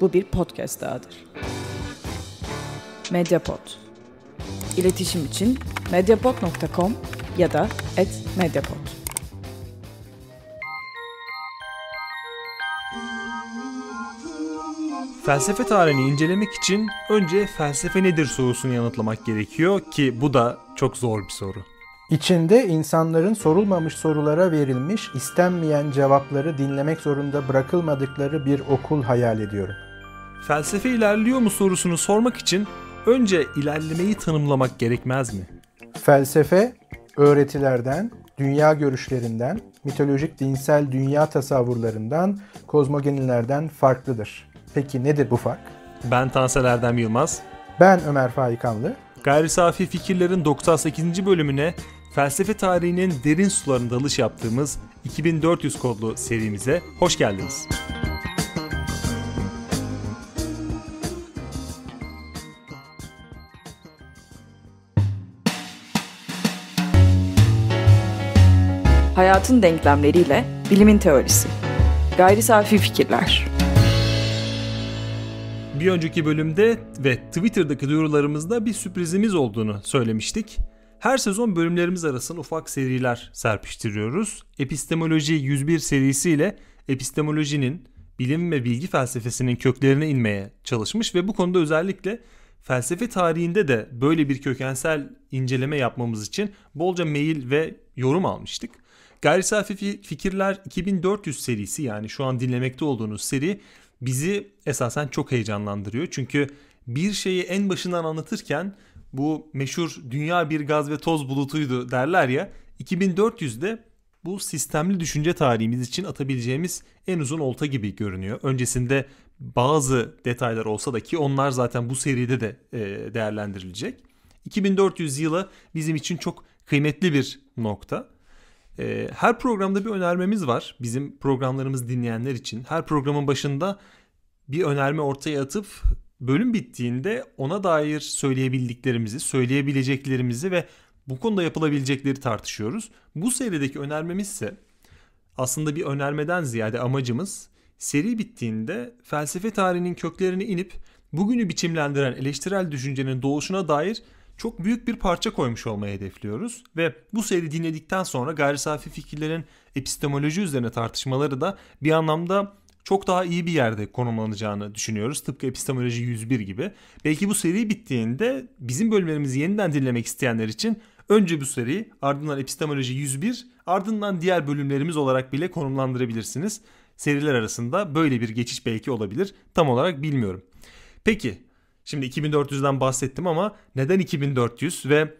bu bir podcast dahadır. Mediapod. İletişim için mediapod.com ya da @mediapod. Felsefe tarihini incelemek için önce felsefe nedir sorusunu yanıtlamak gerekiyor ki bu da çok zor bir soru. İçinde insanların sorulmamış sorulara verilmiş, istenmeyen cevapları dinlemek zorunda bırakılmadıkları bir okul hayal ediyorum. Felsefe ilerliyor mu sorusunu sormak için önce ilerlemeyi tanımlamak gerekmez mi? Felsefe, öğretilerden, dünya görüşlerinden, mitolojik dinsel dünya tasavvurlarından, kozmogenilerden farklıdır. Peki nedir bu fark? Ben Tansel Erdem Yılmaz. Ben Ömer Faikanlı. Gayri Safi Fikirlerin 98. bölümüne felsefe tarihinin derin sularında dalış yaptığımız 2400 kodlu serimize hoş geldiniz. Hayatın denklemleriyle bilimin teorisi. Gayri safi fikirler. Bir önceki bölümde ve Twitter'daki duyurularımızda bir sürprizimiz olduğunu söylemiştik. Her sezon bölümlerimiz arasında ufak seriler serpiştiriyoruz. Epistemoloji 101 serisiyle epistemolojinin, bilim ve bilgi felsefesinin köklerine inmeye çalışmış ve bu konuda özellikle felsefe tarihinde de böyle bir kökensel inceleme yapmamız için bolca mail ve yorum almıştık. Gayri Safi Fikirler 2400 serisi yani şu an dinlemekte olduğunuz seri bizi esasen çok heyecanlandırıyor. Çünkü bir şeyi en başından anlatırken bu meşhur dünya bir gaz ve toz bulutuydu derler ya 2400'de bu sistemli düşünce tarihimiz için atabileceğimiz en uzun olta gibi görünüyor. Öncesinde bazı detaylar olsa da ki onlar zaten bu seride de e, değerlendirilecek. 2400 yılı bizim için çok kıymetli bir nokta. E, her programda bir önermemiz var. Bizim programlarımız dinleyenler için. Her programın başında bir önerme ortaya atıp bölüm bittiğinde ona dair söyleyebildiklerimizi, söyleyebileceklerimizi ve bu konuda yapılabilecekleri tartışıyoruz. Bu serideki önermemiz ise aslında bir önermeden ziyade amacımız seri bittiğinde felsefe tarihinin köklerini inip bugünü biçimlendiren eleştirel düşüncenin doğuşuna dair çok büyük bir parça koymuş olmayı hedefliyoruz ve bu seri dinledikten sonra gayri safi fikirlerin epistemoloji üzerine tartışmaları da bir anlamda çok daha iyi bir yerde konumlanacağını düşünüyoruz. Tıpkı epistemoloji 101 gibi. Belki bu seri bittiğinde bizim bölümlerimizi yeniden dinlemek isteyenler için önce bu seri ardından epistemoloji 101 ardından diğer bölümlerimiz olarak bile konumlandırabilirsiniz. Seriler arasında böyle bir geçiş belki olabilir. Tam olarak bilmiyorum. Peki şimdi 2400'den bahsettim ama neden 2400 ve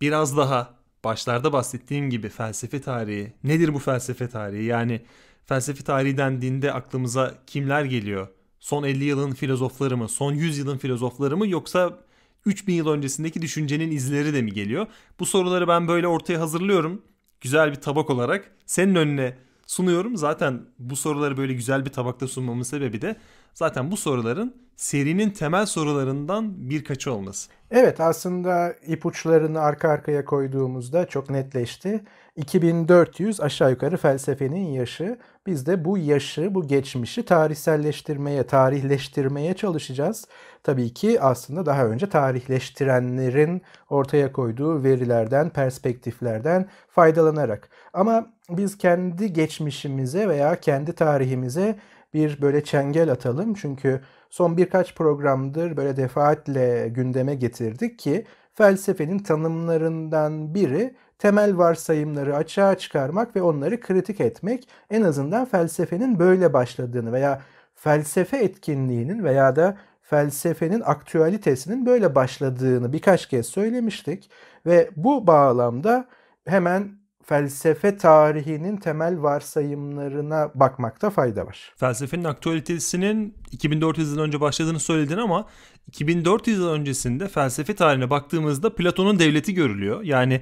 biraz daha başlarda bahsettiğim gibi felsefe tarihi nedir bu felsefe tarihi yani felsefi tarihi dendiğinde aklımıza kimler geliyor? Son 50 yılın filozofları mı? Son 100 yılın filozofları mı? Yoksa 3000 yıl öncesindeki düşüncenin izleri de mi geliyor? Bu soruları ben böyle ortaya hazırlıyorum. Güzel bir tabak olarak senin önüne sunuyorum. Zaten bu soruları böyle güzel bir tabakta sunmamın sebebi de zaten bu soruların serinin temel sorularından birkaçı olması. Evet aslında ipuçlarını arka arkaya koyduğumuzda çok netleşti. 2400 aşağı yukarı felsefenin yaşı. Biz de bu yaşı, bu geçmişi tarihselleştirmeye, tarihleştirmeye çalışacağız. Tabii ki aslında daha önce tarihleştirenlerin ortaya koyduğu verilerden, perspektiflerden faydalanarak. Ama biz kendi geçmişimize veya kendi tarihimize bir böyle çengel atalım. Çünkü son birkaç programdır böyle defaatle gündeme getirdik ki felsefenin tanımlarından biri temel varsayımları açığa çıkarmak ve onları kritik etmek en azından felsefenin böyle başladığını veya felsefe etkinliğinin veya da felsefenin aktüalitesinin böyle başladığını birkaç kez söylemiştik ve bu bağlamda hemen felsefe tarihinin temel varsayımlarına bakmakta fayda var. Felsefenin aktüalitesinin 2400 yıl önce başladığını söyledin ama 2400 yıl öncesinde felsefe tarihine baktığımızda Platon'un devleti görülüyor. Yani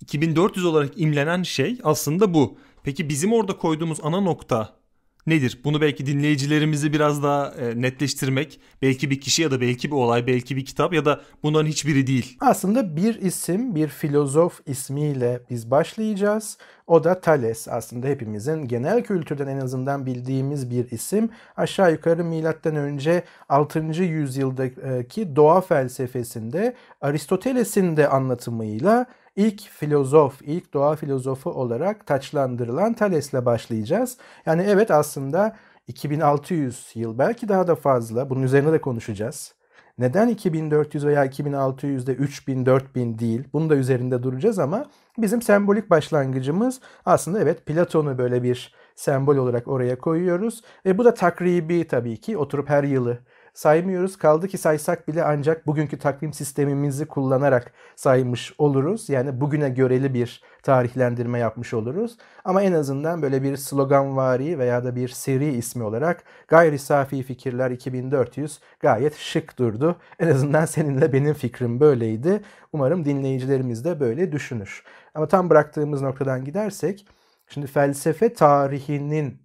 2400 olarak imlenen şey aslında bu. Peki bizim orada koyduğumuz ana nokta nedir? Bunu belki dinleyicilerimizi biraz daha e, netleştirmek, belki bir kişi ya da belki bir olay, belki bir kitap ya da bunların hiçbiri değil. Aslında bir isim, bir filozof ismiyle biz başlayacağız. O da Thales. Aslında hepimizin genel kültürden en azından bildiğimiz bir isim. Aşağı yukarı milattan önce 6. yüzyıldaki doğa felsefesinde Aristoteles'in de anlatımıyla ilk filozof, ilk doğa filozofu olarak taçlandırılan Thales'le başlayacağız. Yani evet aslında 2600 yıl belki daha da fazla bunun üzerine de konuşacağız. Neden 2400 veya 2600'de 3000, 4000 değil? Bunu da üzerinde duracağız ama bizim sembolik başlangıcımız aslında evet Platon'u böyle bir sembol olarak oraya koyuyoruz. Ve bu da takribi tabii ki oturup her yılı saymıyoruz. Kaldı ki saysak bile ancak bugünkü takvim sistemimizi kullanarak saymış oluruz. Yani bugüne göreli bir tarihlendirme yapmış oluruz. Ama en azından böyle bir sloganvari veya da bir seri ismi olarak Gayri Safi Fikirler 2400 gayet şık durdu. En azından seninle benim fikrim böyleydi. Umarım dinleyicilerimiz de böyle düşünür. Ama tam bıraktığımız noktadan gidersek Şimdi felsefe tarihinin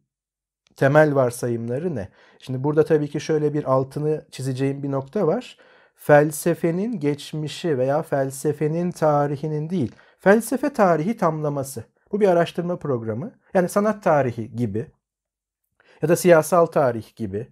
temel varsayımları ne? Şimdi burada tabii ki şöyle bir altını çizeceğim bir nokta var. Felsefenin geçmişi veya felsefenin tarihinin değil, felsefe tarihi tamlaması. Bu bir araştırma programı. Yani sanat tarihi gibi ya da siyasal tarih gibi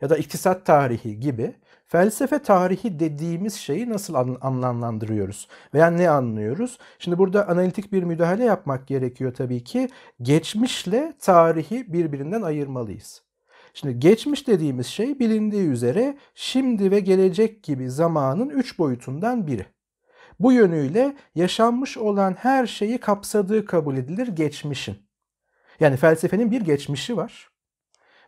ya da iktisat tarihi gibi felsefe tarihi dediğimiz şeyi nasıl anlamlandırıyoruz veya ne anlıyoruz? Şimdi burada analitik bir müdahale yapmak gerekiyor tabii ki. Geçmişle tarihi birbirinden ayırmalıyız. Şimdi geçmiş dediğimiz şey bilindiği üzere şimdi ve gelecek gibi zamanın üç boyutundan biri. Bu yönüyle yaşanmış olan her şeyi kapsadığı kabul edilir geçmişin. Yani felsefenin bir geçmişi var.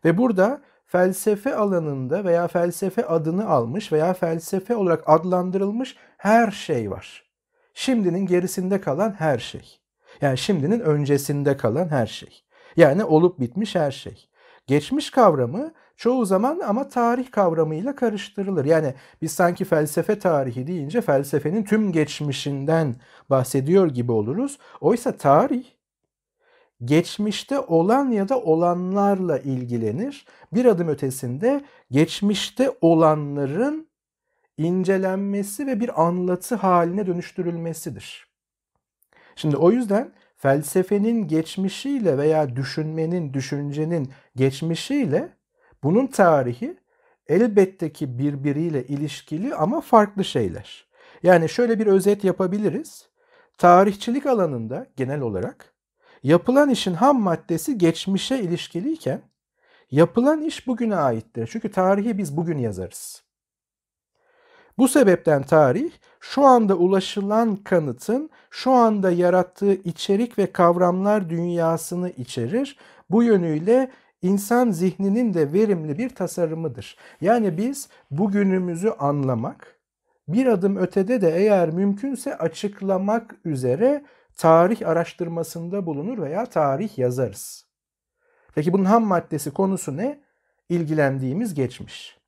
Ve burada felsefe alanında veya felsefe adını almış veya felsefe olarak adlandırılmış her şey var. Şimdinin gerisinde kalan her şey. Yani şimdinin öncesinde kalan her şey. Yani olup bitmiş her şey. Geçmiş kavramı çoğu zaman ama tarih kavramıyla karıştırılır. Yani biz sanki felsefe tarihi deyince felsefenin tüm geçmişinden bahsediyor gibi oluruz. Oysa tarih geçmişte olan ya da olanlarla ilgilenir. Bir adım ötesinde geçmişte olanların incelenmesi ve bir anlatı haline dönüştürülmesidir. Şimdi o yüzden felsefenin geçmişiyle veya düşünmenin, düşüncenin geçmişiyle bunun tarihi elbette ki birbiriyle ilişkili ama farklı şeyler. Yani şöyle bir özet yapabiliriz. Tarihçilik alanında genel olarak Yapılan işin ham maddesi geçmişe ilişkiliyken yapılan iş bugüne aittir. Çünkü tarihi biz bugün yazarız. Bu sebepten tarih şu anda ulaşılan kanıtın şu anda yarattığı içerik ve kavramlar dünyasını içerir. Bu yönüyle insan zihninin de verimli bir tasarımıdır. Yani biz bugünümüzü anlamak, bir adım ötede de eğer mümkünse açıklamak üzere tarih araştırmasında bulunur veya tarih yazarız. Peki bunun ham maddesi konusu ne? İlgilendiğimiz geçmiş.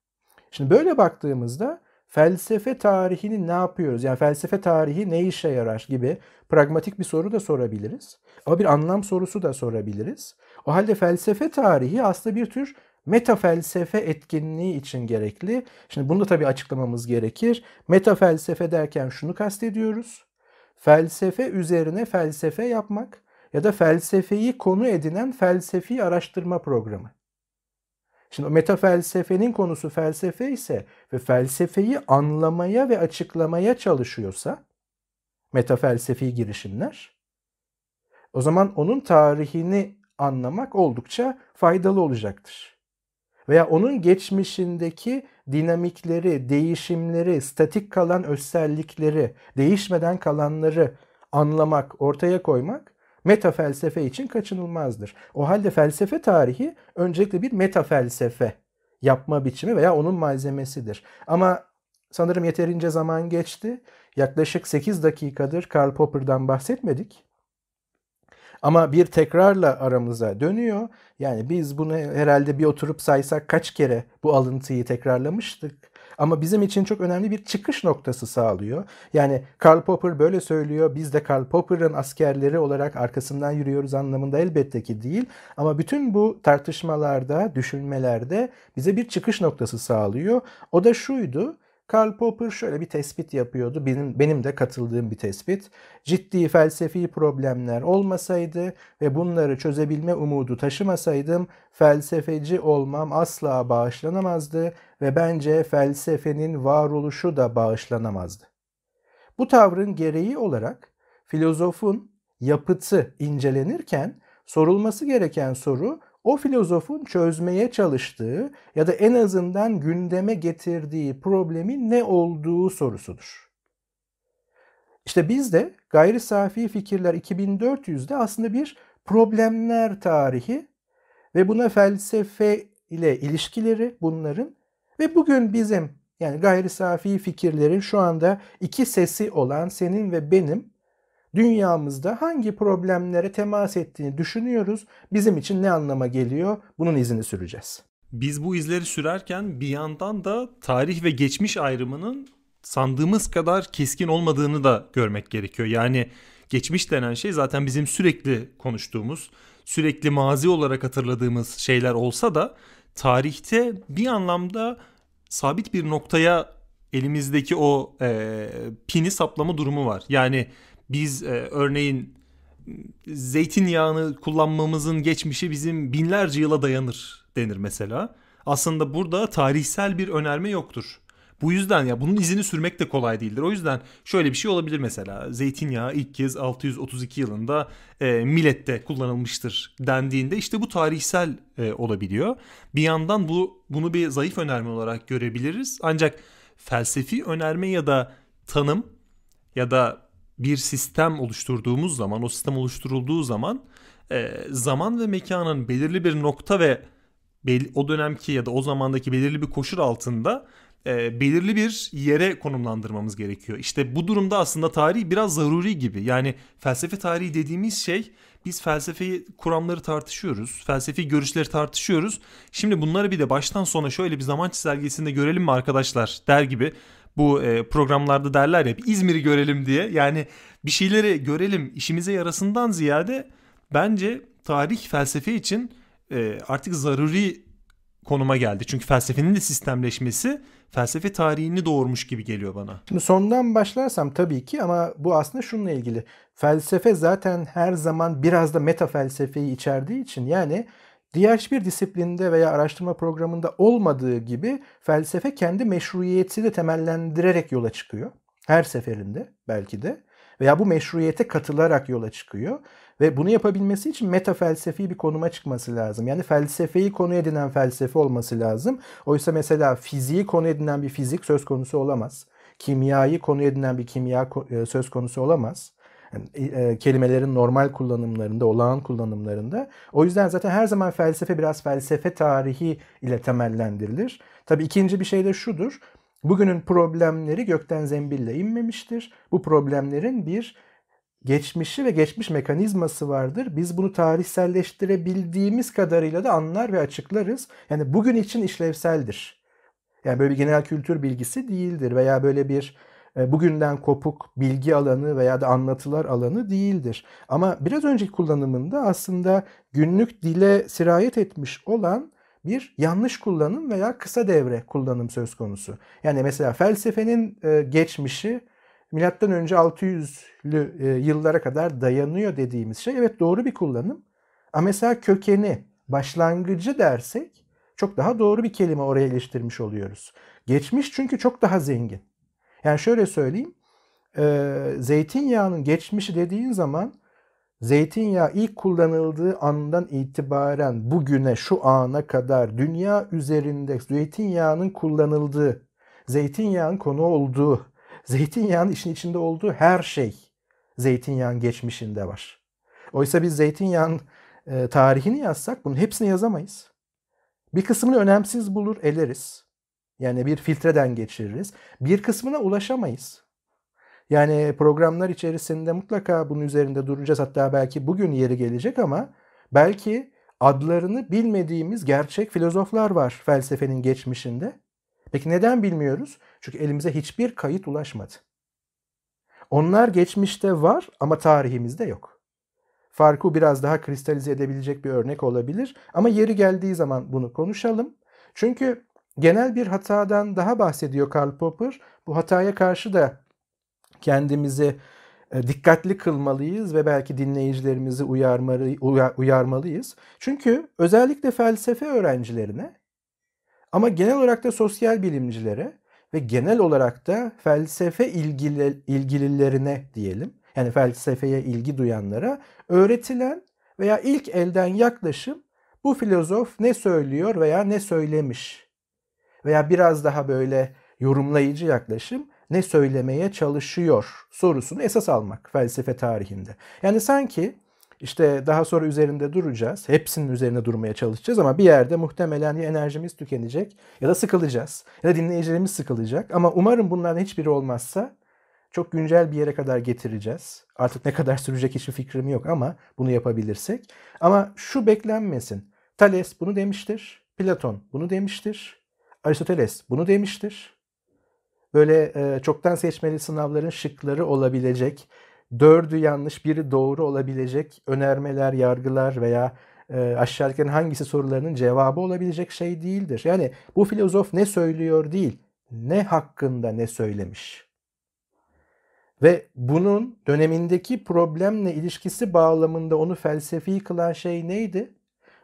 Şimdi böyle baktığımızda felsefe tarihini ne yapıyoruz? Yani felsefe tarihi ne işe yarar gibi pragmatik bir soru da sorabiliriz. Ama bir anlam sorusu da sorabiliriz. O halde felsefe tarihi aslında bir tür meta felsefe etkinliği için gerekli. Şimdi bunu da tabii açıklamamız gerekir. Meta felsefe derken şunu kastediyoruz felsefe üzerine felsefe yapmak ya da felsefeyi konu edinen felsefi araştırma programı. Şimdi o metafelsefenin konusu felsefe ise ve felsefeyi anlamaya ve açıklamaya çalışıyorsa metafelsefi girişimler o zaman onun tarihini anlamak oldukça faydalı olacaktır. Veya onun geçmişindeki dinamikleri, değişimleri, statik kalan özellikleri, değişmeden kalanları anlamak, ortaya koymak meta felsefe için kaçınılmazdır. O halde felsefe tarihi öncelikle bir meta felsefe yapma biçimi veya onun malzemesidir. Ama sanırım yeterince zaman geçti. Yaklaşık 8 dakikadır Karl Popper'dan bahsetmedik. Ama bir tekrarla aramıza dönüyor. Yani biz bunu herhalde bir oturup saysak kaç kere bu alıntıyı tekrarlamıştık. Ama bizim için çok önemli bir çıkış noktası sağlıyor. Yani Karl Popper böyle söylüyor. Biz de Karl Popper'ın askerleri olarak arkasından yürüyoruz anlamında elbette ki değil. Ama bütün bu tartışmalarda, düşünmelerde bize bir çıkış noktası sağlıyor. O da şuydu. Karl Popper şöyle bir tespit yapıyordu. Benim, benim de katıldığım bir tespit. Ciddi felsefi problemler olmasaydı ve bunları çözebilme umudu taşımasaydım felsefeci olmam asla bağışlanamazdı ve bence felsefenin varoluşu da bağışlanamazdı. Bu tavrın gereği olarak filozofun yapıtı incelenirken sorulması gereken soru o filozofun çözmeye çalıştığı ya da en azından gündeme getirdiği problemin ne olduğu sorusudur. İşte biz de gayri safi fikirler 2400'de aslında bir problemler tarihi ve buna felsefe ile ilişkileri bunların ve bugün bizim yani gayri safi fikirlerin şu anda iki sesi olan senin ve benim dünyamızda hangi problemlere temas ettiğini düşünüyoruz. Bizim için ne anlama geliyor? Bunun izini süreceğiz. Biz bu izleri sürerken bir yandan da tarih ve geçmiş ayrımının sandığımız kadar keskin olmadığını da görmek gerekiyor. Yani geçmiş denen şey zaten bizim sürekli konuştuğumuz, sürekli mazi olarak hatırladığımız şeyler olsa da tarihte bir anlamda sabit bir noktaya elimizdeki o e, pini saplama durumu var. Yani biz e, örneğin zeytinyağını kullanmamızın geçmişi bizim binlerce yıla dayanır denir mesela. Aslında burada tarihsel bir önerme yoktur. Bu yüzden ya bunun izini sürmek de kolay değildir. O yüzden şöyle bir şey olabilir mesela. Zeytinyağı ilk kez 632 yılında e, millette kullanılmıştır dendiğinde işte bu tarihsel e, olabiliyor. Bir yandan bu bunu bir zayıf önerme olarak görebiliriz. Ancak felsefi önerme ya da tanım ya da bir sistem oluşturduğumuz zaman, o sistem oluşturulduğu zaman e, zaman ve mekanın belirli bir nokta ve o dönemki ya da o zamandaki belirli bir koşul altında e, belirli bir yere konumlandırmamız gerekiyor. İşte bu durumda aslında tarih biraz zaruri gibi. Yani felsefe tarihi dediğimiz şey biz felsefi kuramları tartışıyoruz. Felsefi görüşleri tartışıyoruz. Şimdi bunları bir de baştan sona şöyle bir zaman çizelgesinde görelim mi arkadaşlar der gibi bu e, programlarda derler ya İzmir'i görelim diye. Yani bir şeyleri görelim işimize yarasından ziyade bence tarih felsefe için e, artık zaruri konuma geldi. Çünkü felsefenin de sistemleşmesi felsefe tarihini doğurmuş gibi geliyor bana. Şimdi sondan başlarsam tabii ki ama bu aslında şununla ilgili. Felsefe zaten her zaman biraz da meta felsefeyi içerdiği için yani Diğer hiçbir disiplinde veya araştırma programında olmadığı gibi felsefe kendi meşruiyetini temellendirerek yola çıkıyor. Her seferinde belki de veya bu meşruiyete katılarak yola çıkıyor ve bunu yapabilmesi için meta felsefi bir konuma çıkması lazım. Yani felsefeyi konu edinen felsefe olması lazım. Oysa mesela fiziği konu edinen bir fizik söz konusu olamaz. Kimyayı konu edinen bir kimya e, söz konusu olamaz. Yani, e, kelimelerin normal kullanımlarında, olağan kullanımlarında. O yüzden zaten her zaman felsefe biraz felsefe tarihi ile temellendirilir. Tabii ikinci bir şey de şudur. Bugünün problemleri gökten zembille inmemiştir. Bu problemlerin bir geçmişi ve geçmiş mekanizması vardır. Biz bunu tarihselleştirebildiğimiz kadarıyla da anlar ve açıklarız. Yani bugün için işlevseldir. Yani böyle bir genel kültür bilgisi değildir veya böyle bir e, bugünden kopuk bilgi alanı veya da anlatılar alanı değildir. Ama biraz önceki kullanımında aslında günlük dile sirayet etmiş olan bir yanlış kullanım veya kısa devre kullanım söz konusu. Yani mesela felsefenin e, geçmişi milattan önce 600'lü e, yıllara kadar dayanıyor dediğimiz şey evet doğru bir kullanım. Ama mesela kökeni, başlangıcı dersek çok daha doğru bir kelime oraya iliştirmiş oluyoruz. Geçmiş çünkü çok daha zengin. Yani şöyle söyleyeyim. E, zeytinyağının geçmişi dediğin zaman zeytinyağı ilk kullanıldığı andan itibaren bugüne şu ana kadar dünya üzerinde zeytinyağının kullanıldığı, zeytinyağın konu olduğu, zeytinyağının işin içinde olduğu her şey zeytinyağın geçmişinde var. Oysa biz zeytinyağın e, tarihini yazsak bunun hepsini yazamayız. Bir kısmını önemsiz bulur eleriz. Yani bir filtreden geçiririz. Bir kısmına ulaşamayız. Yani programlar içerisinde mutlaka bunun üzerinde duracağız. Hatta belki bugün yeri gelecek ama belki adlarını bilmediğimiz gerçek filozoflar var felsefenin geçmişinde. Peki neden bilmiyoruz? Çünkü elimize hiçbir kayıt ulaşmadı. Onlar geçmişte var ama tarihimizde yok. Farkı biraz daha kristalize edebilecek bir örnek olabilir ama yeri geldiği zaman bunu konuşalım. Çünkü genel bir hatadan daha bahsediyor Karl Popper. Bu hataya karşı da kendimizi e, dikkatli kılmalıyız ve belki dinleyicilerimizi uyarmalı, uyarmalıyız. Çünkü özellikle felsefe öğrencilerine ama genel olarak da sosyal bilimcilere ve genel olarak da felsefe ilgili, ilgililerine diyelim yani felsefeye ilgi duyanlara öğretilen veya ilk elden yaklaşım bu filozof ne söylüyor veya ne söylemiş veya biraz daha böyle yorumlayıcı yaklaşım ne söylemeye çalışıyor sorusunu esas almak felsefe tarihinde. Yani sanki işte daha sonra üzerinde duracağız. Hepsinin üzerine durmaya çalışacağız ama bir yerde muhtemelen ya enerjimiz tükenecek ya da sıkılacağız. Ya da dinleyicilerimiz sıkılacak. Ama umarım bunların hiçbiri olmazsa çok güncel bir yere kadar getireceğiz. Artık ne kadar sürecek hiçbir fikrim yok ama bunu yapabilirsek. Ama şu beklenmesin. Thales bunu demiştir. Platon bunu demiştir. Aristoteles bunu demiştir. Böyle e, çoktan seçmeli sınavların şıkları olabilecek, dördü yanlış biri doğru olabilecek önermeler, yargılar veya e, aşağıdakilerin hangisi sorularının cevabı olabilecek şey değildir. Yani bu filozof ne söylüyor değil, ne hakkında ne söylemiş. Ve bunun dönemindeki problemle ilişkisi bağlamında onu felsefi kılan şey neydi?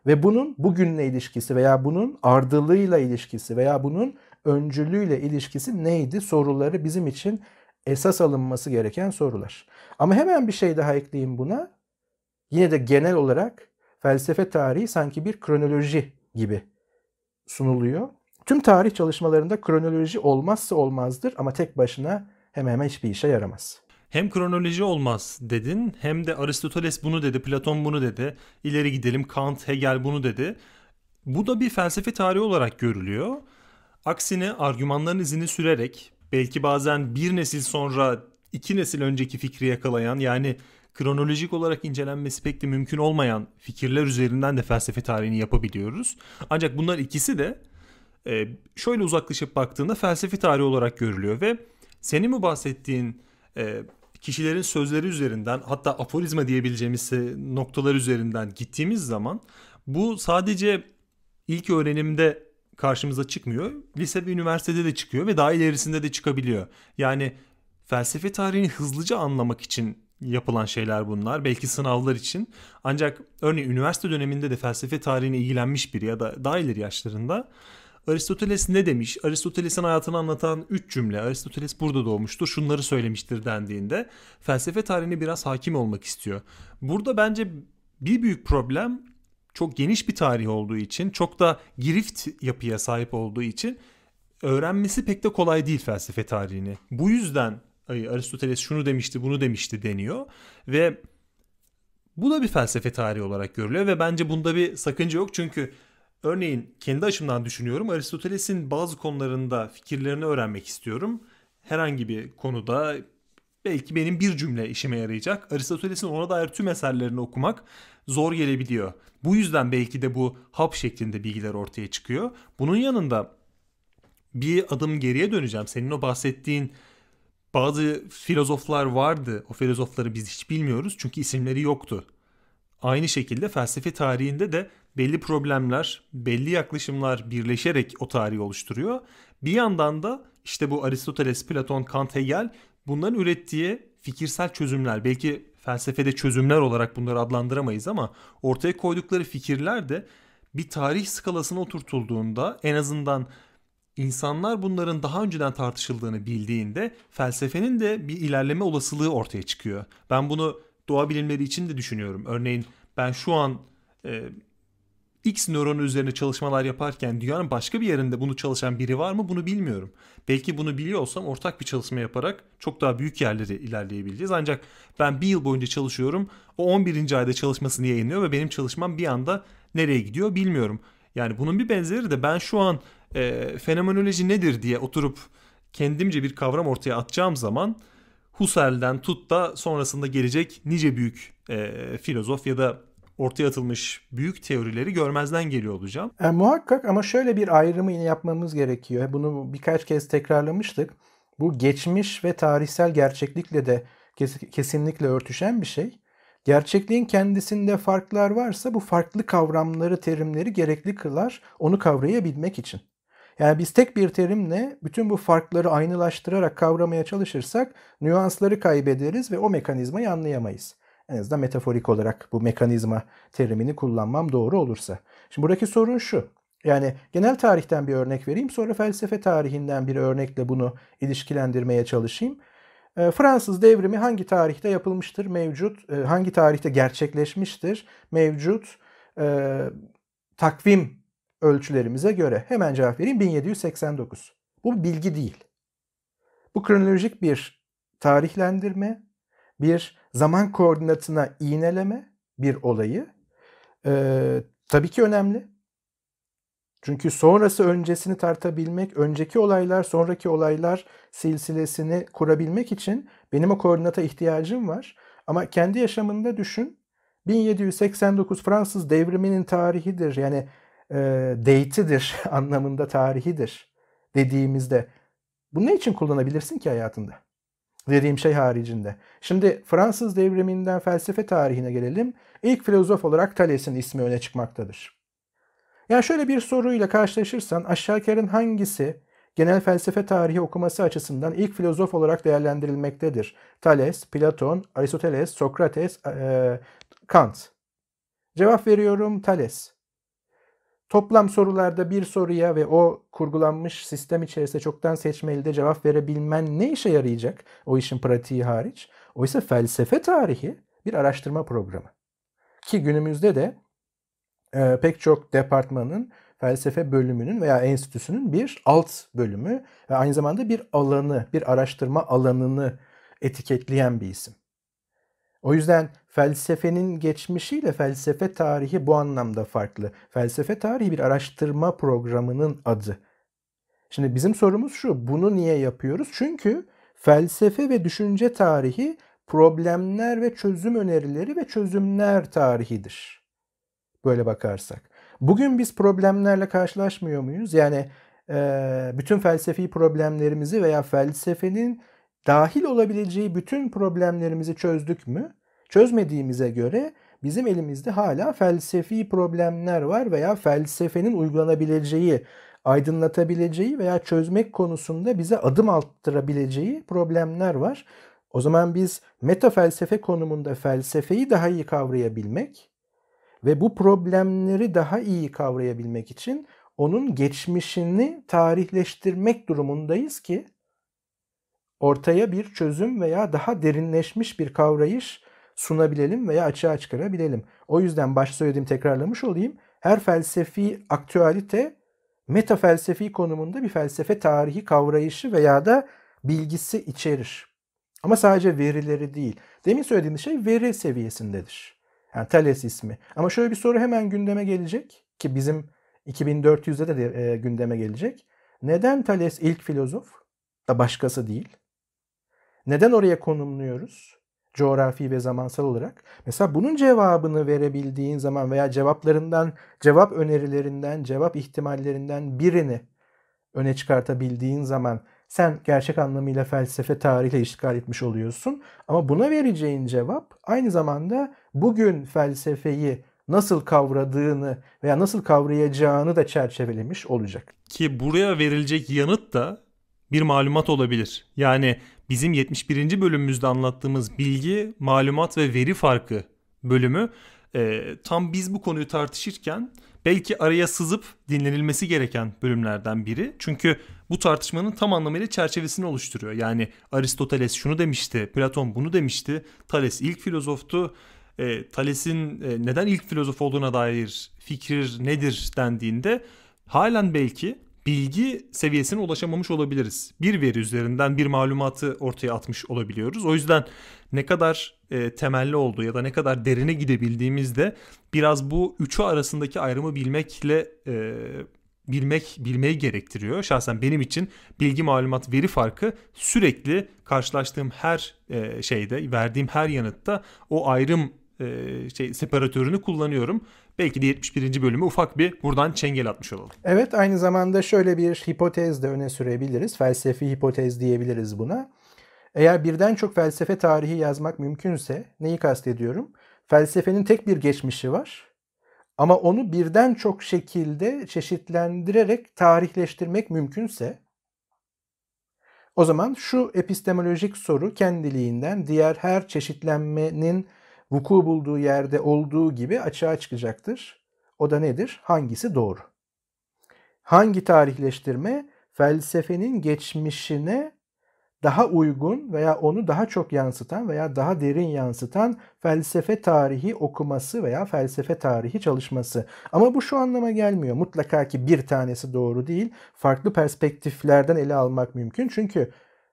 Ve bunun bugünle ilişkisi veya bunun ardılığıyla ilişkisi veya bunun öncülüğüyle ilişkisi neydi soruları bizim için esas alınması gereken sorular. Ama hemen bir şey daha ekleyeyim buna. Yine de genel olarak felsefe tarihi sanki bir kronoloji gibi sunuluyor. Tüm tarih çalışmalarında kronoloji olmazsa olmazdır ama tek başına hemen hemen hiçbir işe yaramaz. Hem kronoloji olmaz dedin hem de Aristoteles bunu dedi, Platon bunu dedi. İleri gidelim Kant, Hegel bunu dedi. Bu da bir felsefe tarihi olarak görülüyor. Aksine argümanların izini sürerek belki bazen bir nesil sonra iki nesil önceki fikri yakalayan yani kronolojik olarak incelenmesi pek de mümkün olmayan fikirler üzerinden de felsefe tarihini yapabiliyoruz. Ancak bunlar ikisi de e, şöyle uzaklaşıp baktığında felsefe tarihi olarak görülüyor ve senin mi bahsettiğin e, kişilerin sözleri üzerinden hatta aforizma diyebileceğimiz noktalar üzerinden gittiğimiz zaman bu sadece ilk öğrenimde karşımıza çıkmıyor. Lise ve üniversitede de çıkıyor ve daha ilerisinde de çıkabiliyor. Yani felsefe tarihini hızlıca anlamak için yapılan şeyler bunlar. Belki sınavlar için. Ancak örneğin üniversite döneminde de felsefe tarihine ilgilenmiş biri ya da daha ileri yaşlarında Aristoteles ne demiş? Aristoteles'in hayatını anlatan 3 cümle. Aristoteles burada doğmuştur, şunları söylemiştir dendiğinde felsefe tarihine biraz hakim olmak istiyor. Burada bence bir büyük problem çok geniş bir tarih olduğu için, çok da girift yapıya sahip olduğu için öğrenmesi pek de kolay değil felsefe tarihini. Bu yüzden Aristoteles şunu demişti, bunu demişti deniyor ve bu da bir felsefe tarihi olarak görülüyor ve bence bunda bir sakınca yok çünkü örneğin kendi açımdan düşünüyorum Aristoteles'in bazı konularında fikirlerini öğrenmek istiyorum. Herhangi bir konuda belki benim bir cümle işime yarayacak. Aristoteles'in ona dair tüm eserlerini okumak zor gelebiliyor. Bu yüzden belki de bu hap şeklinde bilgiler ortaya çıkıyor. Bunun yanında bir adım geriye döneceğim. Senin o bahsettiğin bazı filozoflar vardı. O filozofları biz hiç bilmiyoruz çünkü isimleri yoktu. Aynı şekilde felsefe tarihinde de belli problemler, belli yaklaşımlar birleşerek o tarihi oluşturuyor. Bir yandan da işte bu Aristoteles, Platon, Kant, Hegel bunların ürettiği fikirsel çözümler, belki felsefede çözümler olarak bunları adlandıramayız ama ortaya koydukları fikirler de bir tarih skalasına oturtulduğunda en azından insanlar bunların daha önceden tartışıldığını bildiğinde felsefenin de bir ilerleme olasılığı ortaya çıkıyor. Ben bunu doğa bilimleri için de düşünüyorum. Örneğin ben şu an e, X nöronu üzerine çalışmalar yaparken dünyanın başka bir yerinde bunu çalışan biri var mı bunu bilmiyorum. Belki bunu biliyor olsam ortak bir çalışma yaparak çok daha büyük yerleri ilerleyebileceğiz. Ancak ben bir yıl boyunca çalışıyorum. O 11. ayda çalışmasını yayınlıyor ve benim çalışmam bir anda nereye gidiyor bilmiyorum. Yani bunun bir benzeri de ben şu an e, fenomenoloji nedir diye oturup kendimce bir kavram ortaya atacağım zaman Husserl'den tut da sonrasında gelecek nice büyük e, filozof ya da ortaya atılmış büyük teorileri görmezden geliyor olacağım. E, muhakkak ama şöyle bir ayrımı yine yapmamız gerekiyor. Bunu birkaç kez tekrarlamıştık. Bu geçmiş ve tarihsel gerçeklikle de kesinlikle örtüşen bir şey. Gerçekliğin kendisinde farklar varsa bu farklı kavramları, terimleri gerekli kılar onu kavrayabilmek için. Yani biz tek bir terimle bütün bu farkları aynılaştırarak kavramaya çalışırsak nüansları kaybederiz ve o mekanizmayı anlayamayız. En azından metaforik olarak bu mekanizma terimini kullanmam doğru olursa. Şimdi buradaki sorun şu. Yani genel tarihten bir örnek vereyim sonra felsefe tarihinden bir örnekle bunu ilişkilendirmeye çalışayım. Ee, Fransız devrimi hangi tarihte yapılmıştır mevcut, e, hangi tarihte gerçekleşmiştir mevcut e, takvim ölçülerimize göre. Hemen cevap vereyim 1789. Bu bilgi değil. Bu kronolojik bir tarihlendirme, bir zaman koordinatına iğneleme bir olayı. Ee, tabii ki önemli. Çünkü sonrası öncesini tartabilmek, önceki olaylar, sonraki olaylar silsilesini kurabilmek için benim o koordinata ihtiyacım var. Ama kendi yaşamında düşün. 1789 Fransız devriminin tarihidir. Yani e, date'idir anlamında tarihidir dediğimizde bu ne için kullanabilirsin ki hayatında? Dediğim şey haricinde. Şimdi Fransız devriminden felsefe tarihine gelelim. İlk filozof olarak Thales'in ismi öne çıkmaktadır. Yani şöyle bir soruyla karşılaşırsan aşağı yukarı hangisi genel felsefe tarihi okuması açısından ilk filozof olarak değerlendirilmektedir? Thales, Platon, Aristoteles, Sokrates, e, Kant. Cevap veriyorum Thales. Toplam sorularda bir soruya ve o kurgulanmış sistem içerisinde çoktan seçmeli de cevap verebilmen ne işe yarayacak o işin pratiği hariç? Oysa felsefe tarihi bir araştırma programı. Ki günümüzde de e, pek çok departmanın felsefe bölümünün veya enstitüsünün bir alt bölümü ve aynı zamanda bir alanı, bir araştırma alanını etiketleyen bir isim. O yüzden felsefenin geçmişiyle felsefe tarihi bu anlamda farklı. Felsefe tarihi bir araştırma programının adı. Şimdi bizim sorumuz şu, bunu niye yapıyoruz? Çünkü felsefe ve düşünce tarihi problemler ve çözüm önerileri ve çözümler tarihidir. Böyle bakarsak. Bugün biz problemlerle karşılaşmıyor muyuz? Yani bütün felsefi problemlerimizi veya felsefenin dahil olabileceği bütün problemlerimizi çözdük mü? Çözmediğimize göre bizim elimizde hala felsefi problemler var veya felsefenin uygulanabileceği, aydınlatabileceği veya çözmek konusunda bize adım attırabileceği problemler var. O zaman biz meta felsefe konumunda felsefeyi daha iyi kavrayabilmek ve bu problemleri daha iyi kavrayabilmek için onun geçmişini tarihleştirmek durumundayız ki ortaya bir çözüm veya daha derinleşmiş bir kavrayış sunabilelim veya açığa çıkarabilelim. O yüzden baş söylediğim tekrarlamış olayım. Her felsefi aktüalite meta felsefi konumunda bir felsefe tarihi kavrayışı veya da bilgisi içerir. Ama sadece verileri değil. Demin söylediğim şey veri seviyesindedir. Yani Thales ismi. Ama şöyle bir soru hemen gündeme gelecek ki bizim 2400'de de e, gündeme gelecek. Neden Thales ilk filozof da başkası değil? Neden oraya konumluyoruz? Coğrafi ve zamansal olarak. Mesela bunun cevabını verebildiğin zaman veya cevaplarından, cevap önerilerinden, cevap ihtimallerinden birini öne çıkartabildiğin zaman sen gerçek anlamıyla felsefe tarihle işgal etmiş oluyorsun. Ama buna vereceğin cevap aynı zamanda bugün felsefeyi nasıl kavradığını veya nasıl kavrayacağını da çerçevelemiş olacak. Ki buraya verilecek yanıt da bir malumat olabilir. Yani bizim 71. bölümümüzde anlattığımız bilgi, malumat ve veri farkı bölümü e, tam biz bu konuyu tartışırken belki araya sızıp dinlenilmesi gereken bölümlerden biri. Çünkü bu tartışmanın tam anlamıyla çerçevesini oluşturuyor. Yani Aristoteles şunu demişti, Platon bunu demişti, Thales ilk filozoftu. E, Thales'in e, neden ilk filozof olduğuna dair fikir nedir dendiğinde halen belki bilgi seviyesine ulaşamamış olabiliriz. Bir veri üzerinden bir malumatı ortaya atmış olabiliyoruz. O yüzden ne kadar e, temelli olduğu ya da ne kadar derine gidebildiğimizde biraz bu üçü arasındaki ayrımı bilmekle e, bilmek bilmeyi gerektiriyor. Şahsen benim için bilgi malumat veri farkı sürekli karşılaştığım her e, şeyde verdiğim her yanıtta o ayrım e, şey separatörünü kullanıyorum. Belki de 71. bölümü ufak bir buradan çengel atmış olalım. Evet aynı zamanda şöyle bir hipotez de öne sürebiliriz. Felsefi hipotez diyebiliriz buna. Eğer birden çok felsefe tarihi yazmak mümkünse neyi kastediyorum? Felsefenin tek bir geçmişi var. Ama onu birden çok şekilde çeşitlendirerek tarihleştirmek mümkünse o zaman şu epistemolojik soru kendiliğinden diğer her çeşitlenmenin vuku bulduğu yerde olduğu gibi açığa çıkacaktır. O da nedir? Hangisi doğru? Hangi tarihleştirme felsefenin geçmişine daha uygun veya onu daha çok yansıtan veya daha derin yansıtan felsefe tarihi okuması veya felsefe tarihi çalışması. Ama bu şu anlama gelmiyor. Mutlaka ki bir tanesi doğru değil. Farklı perspektiflerden ele almak mümkün. Çünkü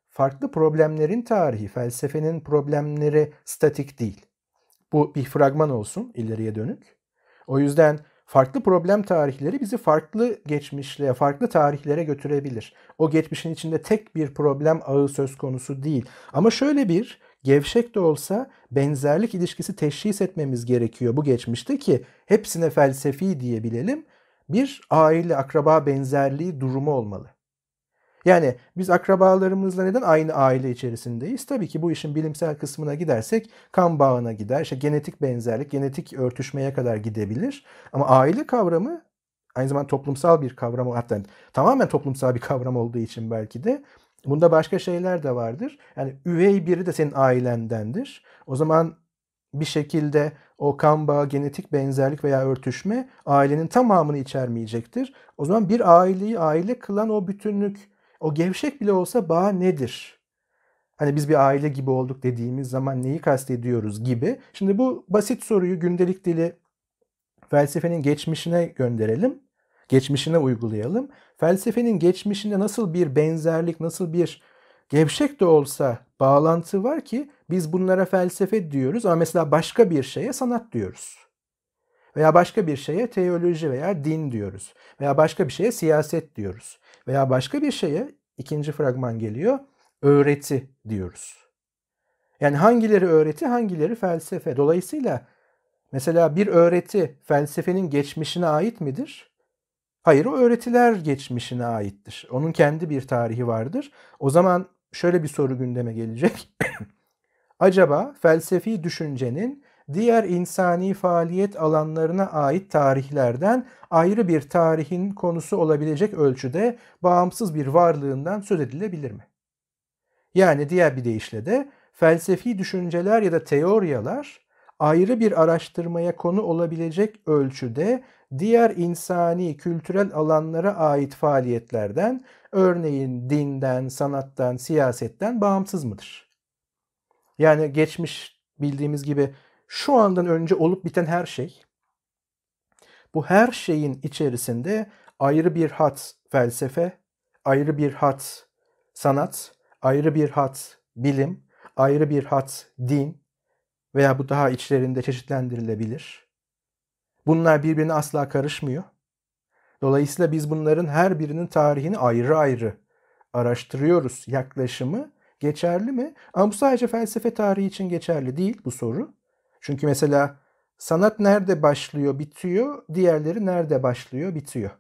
farklı problemlerin tarihi, felsefenin problemleri statik değil. Bu bir fragman olsun ileriye dönük. O yüzden farklı problem tarihleri bizi farklı geçmişliğe, farklı tarihlere götürebilir. O geçmişin içinde tek bir problem ağı söz konusu değil. Ama şöyle bir gevşek de olsa benzerlik ilişkisi teşhis etmemiz gerekiyor bu geçmişte ki hepsine felsefi diyebilelim. Bir aile akraba benzerliği durumu olmalı. Yani biz akrabalarımızla neden aynı aile içerisindeyiz? Tabii ki bu işin bilimsel kısmına gidersek kan bağına gider. İşte genetik benzerlik, genetik örtüşmeye kadar gidebilir. Ama aile kavramı aynı zamanda toplumsal bir kavram hatta tamamen toplumsal bir kavram olduğu için belki de bunda başka şeyler de vardır. Yani üvey biri de senin ailendendir. O zaman bir şekilde o kan bağı, genetik benzerlik veya örtüşme ailenin tamamını içermeyecektir. O zaman bir aileyi aile kılan o bütünlük o gevşek bile olsa bağ nedir? Hani biz bir aile gibi olduk dediğimiz zaman neyi kastediyoruz gibi. Şimdi bu basit soruyu gündelik dili felsefenin geçmişine gönderelim. Geçmişine uygulayalım. Felsefenin geçmişinde nasıl bir benzerlik, nasıl bir gevşek de olsa bağlantı var ki biz bunlara felsefe diyoruz ama mesela başka bir şeye sanat diyoruz. Veya başka bir şeye teoloji veya din diyoruz. Veya başka bir şeye siyaset diyoruz. Veya başka bir şeye ikinci fragman geliyor. Öğreti diyoruz. Yani hangileri öğreti, hangileri felsefe. Dolayısıyla mesela bir öğreti felsefenin geçmişine ait midir? Hayır, o öğretiler geçmişine aittir. Onun kendi bir tarihi vardır. O zaman şöyle bir soru gündeme gelecek. Acaba felsefi düşüncenin diğer insani faaliyet alanlarına ait tarihlerden ayrı bir tarihin konusu olabilecek ölçüde bağımsız bir varlığından söz edilebilir mi? Yani diğer bir deyişle de felsefi düşünceler ya da teoriyalar ayrı bir araştırmaya konu olabilecek ölçüde diğer insani kültürel alanlara ait faaliyetlerden, örneğin dinden, sanattan, siyasetten bağımsız mıdır? Yani geçmiş bildiğimiz gibi şu andan önce olup biten her şey bu her şeyin içerisinde ayrı bir hat felsefe, ayrı bir hat sanat, ayrı bir hat bilim, ayrı bir hat din veya bu daha içlerinde çeşitlendirilebilir. Bunlar birbirine asla karışmıyor. Dolayısıyla biz bunların her birinin tarihini ayrı ayrı araştırıyoruz. Yaklaşımı geçerli mi? Ama bu sadece felsefe tarihi için geçerli değil bu soru. Çünkü mesela sanat nerede başlıyor, bitiyor, diğerleri nerede başlıyor, bitiyor.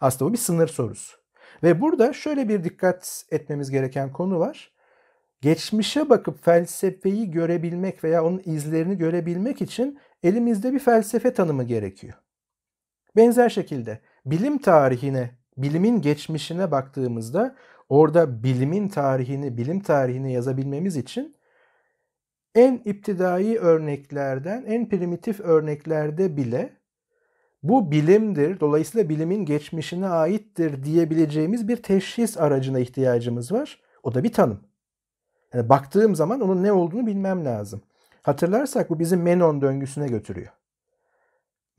Aslında bu bir sınır sorusu. Ve burada şöyle bir dikkat etmemiz gereken konu var. Geçmişe bakıp felsefeyi görebilmek veya onun izlerini görebilmek için elimizde bir felsefe tanımı gerekiyor. Benzer şekilde bilim tarihine, bilimin geçmişine baktığımızda orada bilimin tarihini, bilim tarihini yazabilmemiz için en iptidai örneklerden, en primitif örneklerde bile bu bilimdir, dolayısıyla bilimin geçmişine aittir diyebileceğimiz bir teşhis aracına ihtiyacımız var. O da bir tanım. Yani baktığım zaman onun ne olduğunu bilmem lazım. Hatırlarsak bu bizi Menon döngüsüne götürüyor.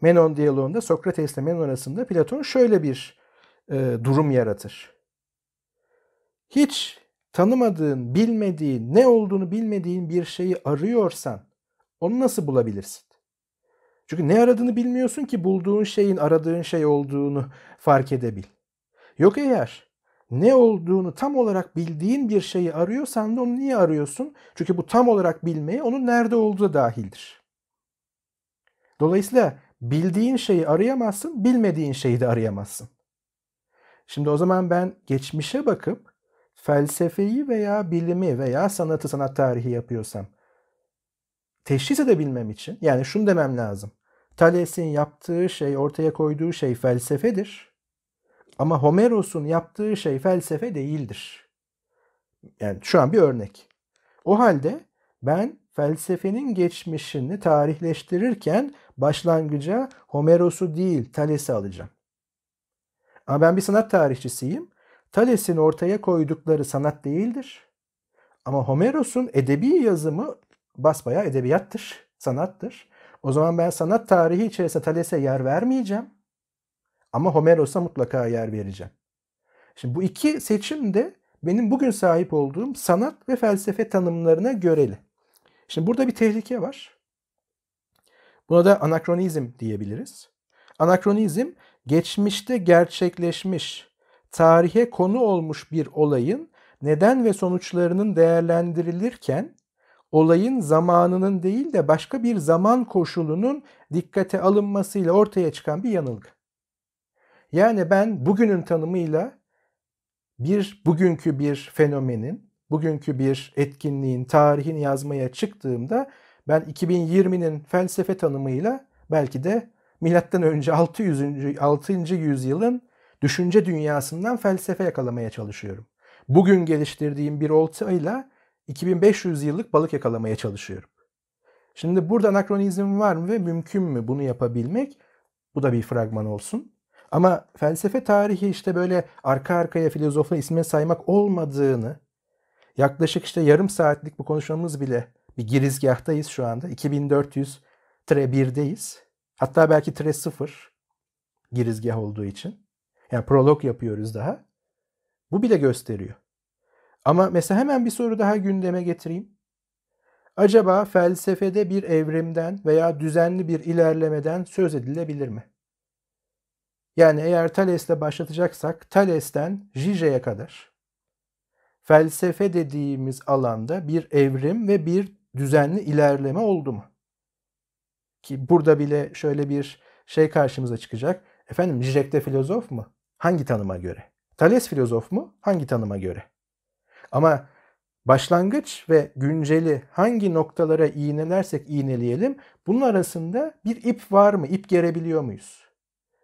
Menon diyaloğunda Sokrates ile Menon arasında Platon şöyle bir e, durum yaratır. Hiç tanımadığın, bilmediğin, ne olduğunu bilmediğin bir şeyi arıyorsan onu nasıl bulabilirsin? Çünkü ne aradığını bilmiyorsun ki bulduğun şeyin aradığın şey olduğunu fark edebil. Yok eğer ne olduğunu tam olarak bildiğin bir şeyi arıyorsan da onu niye arıyorsun? Çünkü bu tam olarak bilmeye onun nerede olduğu dahildir. Dolayısıyla bildiğin şeyi arayamazsın, bilmediğin şeyi de arayamazsın. Şimdi o zaman ben geçmişe bakıp felsefeyi veya bilimi veya sanatı, sanat tarihi yapıyorsam teşhis edebilmem için yani şunu demem lazım. Thales'in yaptığı şey, ortaya koyduğu şey felsefedir. Ama Homeros'un yaptığı şey felsefe değildir. Yani şu an bir örnek. O halde ben felsefenin geçmişini tarihleştirirken başlangıca Homeros'u değil Thales'i alacağım. Ama ben bir sanat tarihçisiyim. Thales'in ortaya koydukları sanat değildir. Ama Homeros'un edebi yazımı basbaya edebiyattır, sanattır. O zaman ben sanat tarihi içerisinde Thales'e yer vermeyeceğim. Ama Homeros'a mutlaka yer vereceğim. Şimdi bu iki seçim de benim bugün sahip olduğum sanat ve felsefe tanımlarına göreli. Şimdi burada bir tehlike var. Buna da anakronizm diyebiliriz. Anakronizm geçmişte gerçekleşmiş, tarihe konu olmuş bir olayın neden ve sonuçlarının değerlendirilirken olayın zamanının değil de başka bir zaman koşulunun dikkate alınmasıyla ortaya çıkan bir yanılgı. Yani ben bugünün tanımıyla bir bugünkü bir fenomenin, bugünkü bir etkinliğin tarihini yazmaya çıktığımda ben 2020'nin felsefe tanımıyla belki de milattan önce 600. 6. yüzyılın düşünce dünyasından felsefe yakalamaya çalışıyorum. Bugün geliştirdiğim bir oltayla 2500 yıllık balık yakalamaya çalışıyorum. Şimdi burada anakronizm var mı ve mümkün mü bunu yapabilmek? Bu da bir fragman olsun. Ama felsefe tarihi işte böyle arka arkaya filozofun ismini saymak olmadığını yaklaşık işte yarım saatlik bu konuşmamız bile bir girizgahtayız şu anda. 2400 tre 1'deyiz. Hatta belki tre 0 girizgah olduğu için. Yani prolog yapıyoruz daha. Bu bile gösteriyor. Ama mesela hemen bir soru daha gündeme getireyim. Acaba felsefede bir evrimden veya düzenli bir ilerlemeden söz edilebilir mi? Yani eğer Thales'le başlatacaksak Thales'ten Jije'ye kadar felsefe dediğimiz alanda bir evrim ve bir düzenli ilerleme oldu mu? Ki burada bile şöyle bir şey karşımıza çıkacak. Efendim Zizek de filozof mu? Hangi tanıma göre? Thales filozof mu? Hangi tanıma göre? Ama başlangıç ve günceli hangi noktalara iğnelersek iğneleyelim bunun arasında bir ip var mı? İp gerebiliyor muyuz?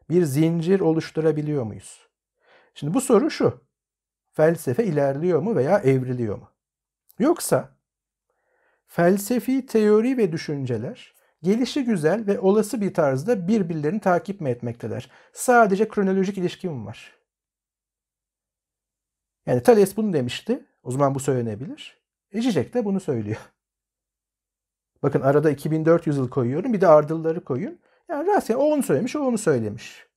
Bir zincir oluşturabiliyor muyuz? Şimdi bu soru şu. Felsefe ilerliyor mu veya evriliyor mu? Yoksa felsefi teori ve düşünceler gelişi güzel ve olası bir tarzda birbirlerini takip mi etmekteler? Sadece kronolojik ilişki mi var? Yani Thales bunu demişti. O zaman bu söylenebilir. E de bunu söylüyor. Bakın arada 2400 yıl koyuyorum. Bir de ardılları koyun. Yani rastgele o onu söylemiş, o onu söylemiş.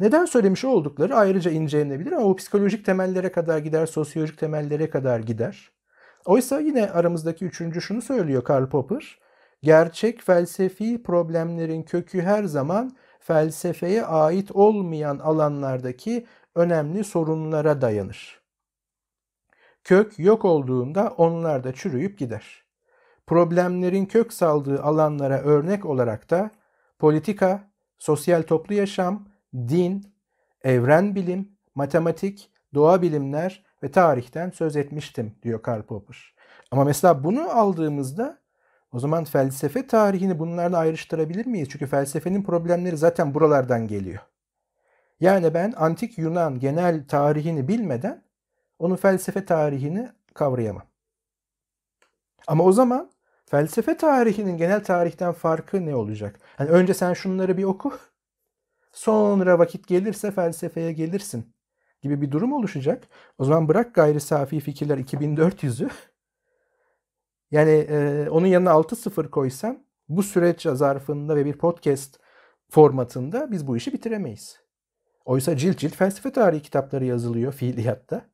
Neden söylemiş oldukları ayrıca incelenebilir ama o psikolojik temellere kadar gider, sosyolojik temellere kadar gider. Oysa yine aramızdaki üçüncü şunu söylüyor Karl Popper. Gerçek felsefi problemlerin kökü her zaman felsefeye ait olmayan alanlardaki önemli sorunlara dayanır. Kök yok olduğunda onlar da çürüyüp gider. Problemlerin kök saldığı alanlara örnek olarak da politika, sosyal toplu yaşam, din, evren bilim, matematik, doğa bilimler ve tarihten söz etmiştim diyor Karl Popper. Ama mesela bunu aldığımızda o zaman felsefe tarihini bunlarla ayrıştırabilir miyiz? Çünkü felsefenin problemleri zaten buralardan geliyor. Yani ben antik Yunan genel tarihini bilmeden onun felsefe tarihini kavrayamam. Ama o zaman felsefe tarihinin genel tarihten farkı ne olacak? Hani önce sen şunları bir oku. Sonra vakit gelirse felsefeye gelirsin gibi bir durum oluşacak. O zaman bırak gayri safi fikirler 2400'ü. Yani e, onun yanına 6-0 koysan bu süreç zarfında ve bir podcast formatında biz bu işi bitiremeyiz. Oysa cilt cilt felsefe tarihi kitapları yazılıyor fiiliyatta.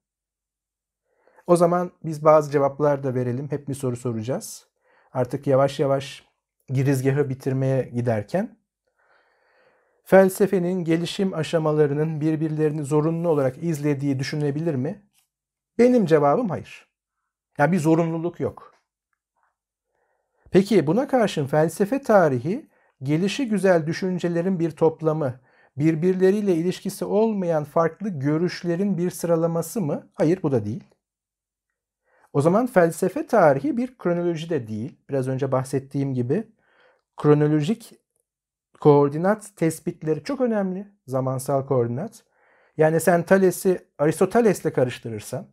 O zaman biz bazı cevaplar da verelim. Hep bir soru soracağız. Artık yavaş yavaş girizgahı bitirmeye giderken felsefenin gelişim aşamalarının birbirlerini zorunlu olarak izlediği düşünebilir mi? Benim cevabım hayır. Yani bir zorunluluk yok. Peki buna karşın felsefe tarihi gelişi güzel düşüncelerin bir toplamı, birbirleriyle ilişkisi olmayan farklı görüşlerin bir sıralaması mı? Hayır bu da değil. O zaman felsefe tarihi bir kronoloji de değil. Biraz önce bahsettiğim gibi kronolojik koordinat tespitleri çok önemli. Zamansal koordinat. Yani sen Thales'i Aristoteles'le karıştırırsan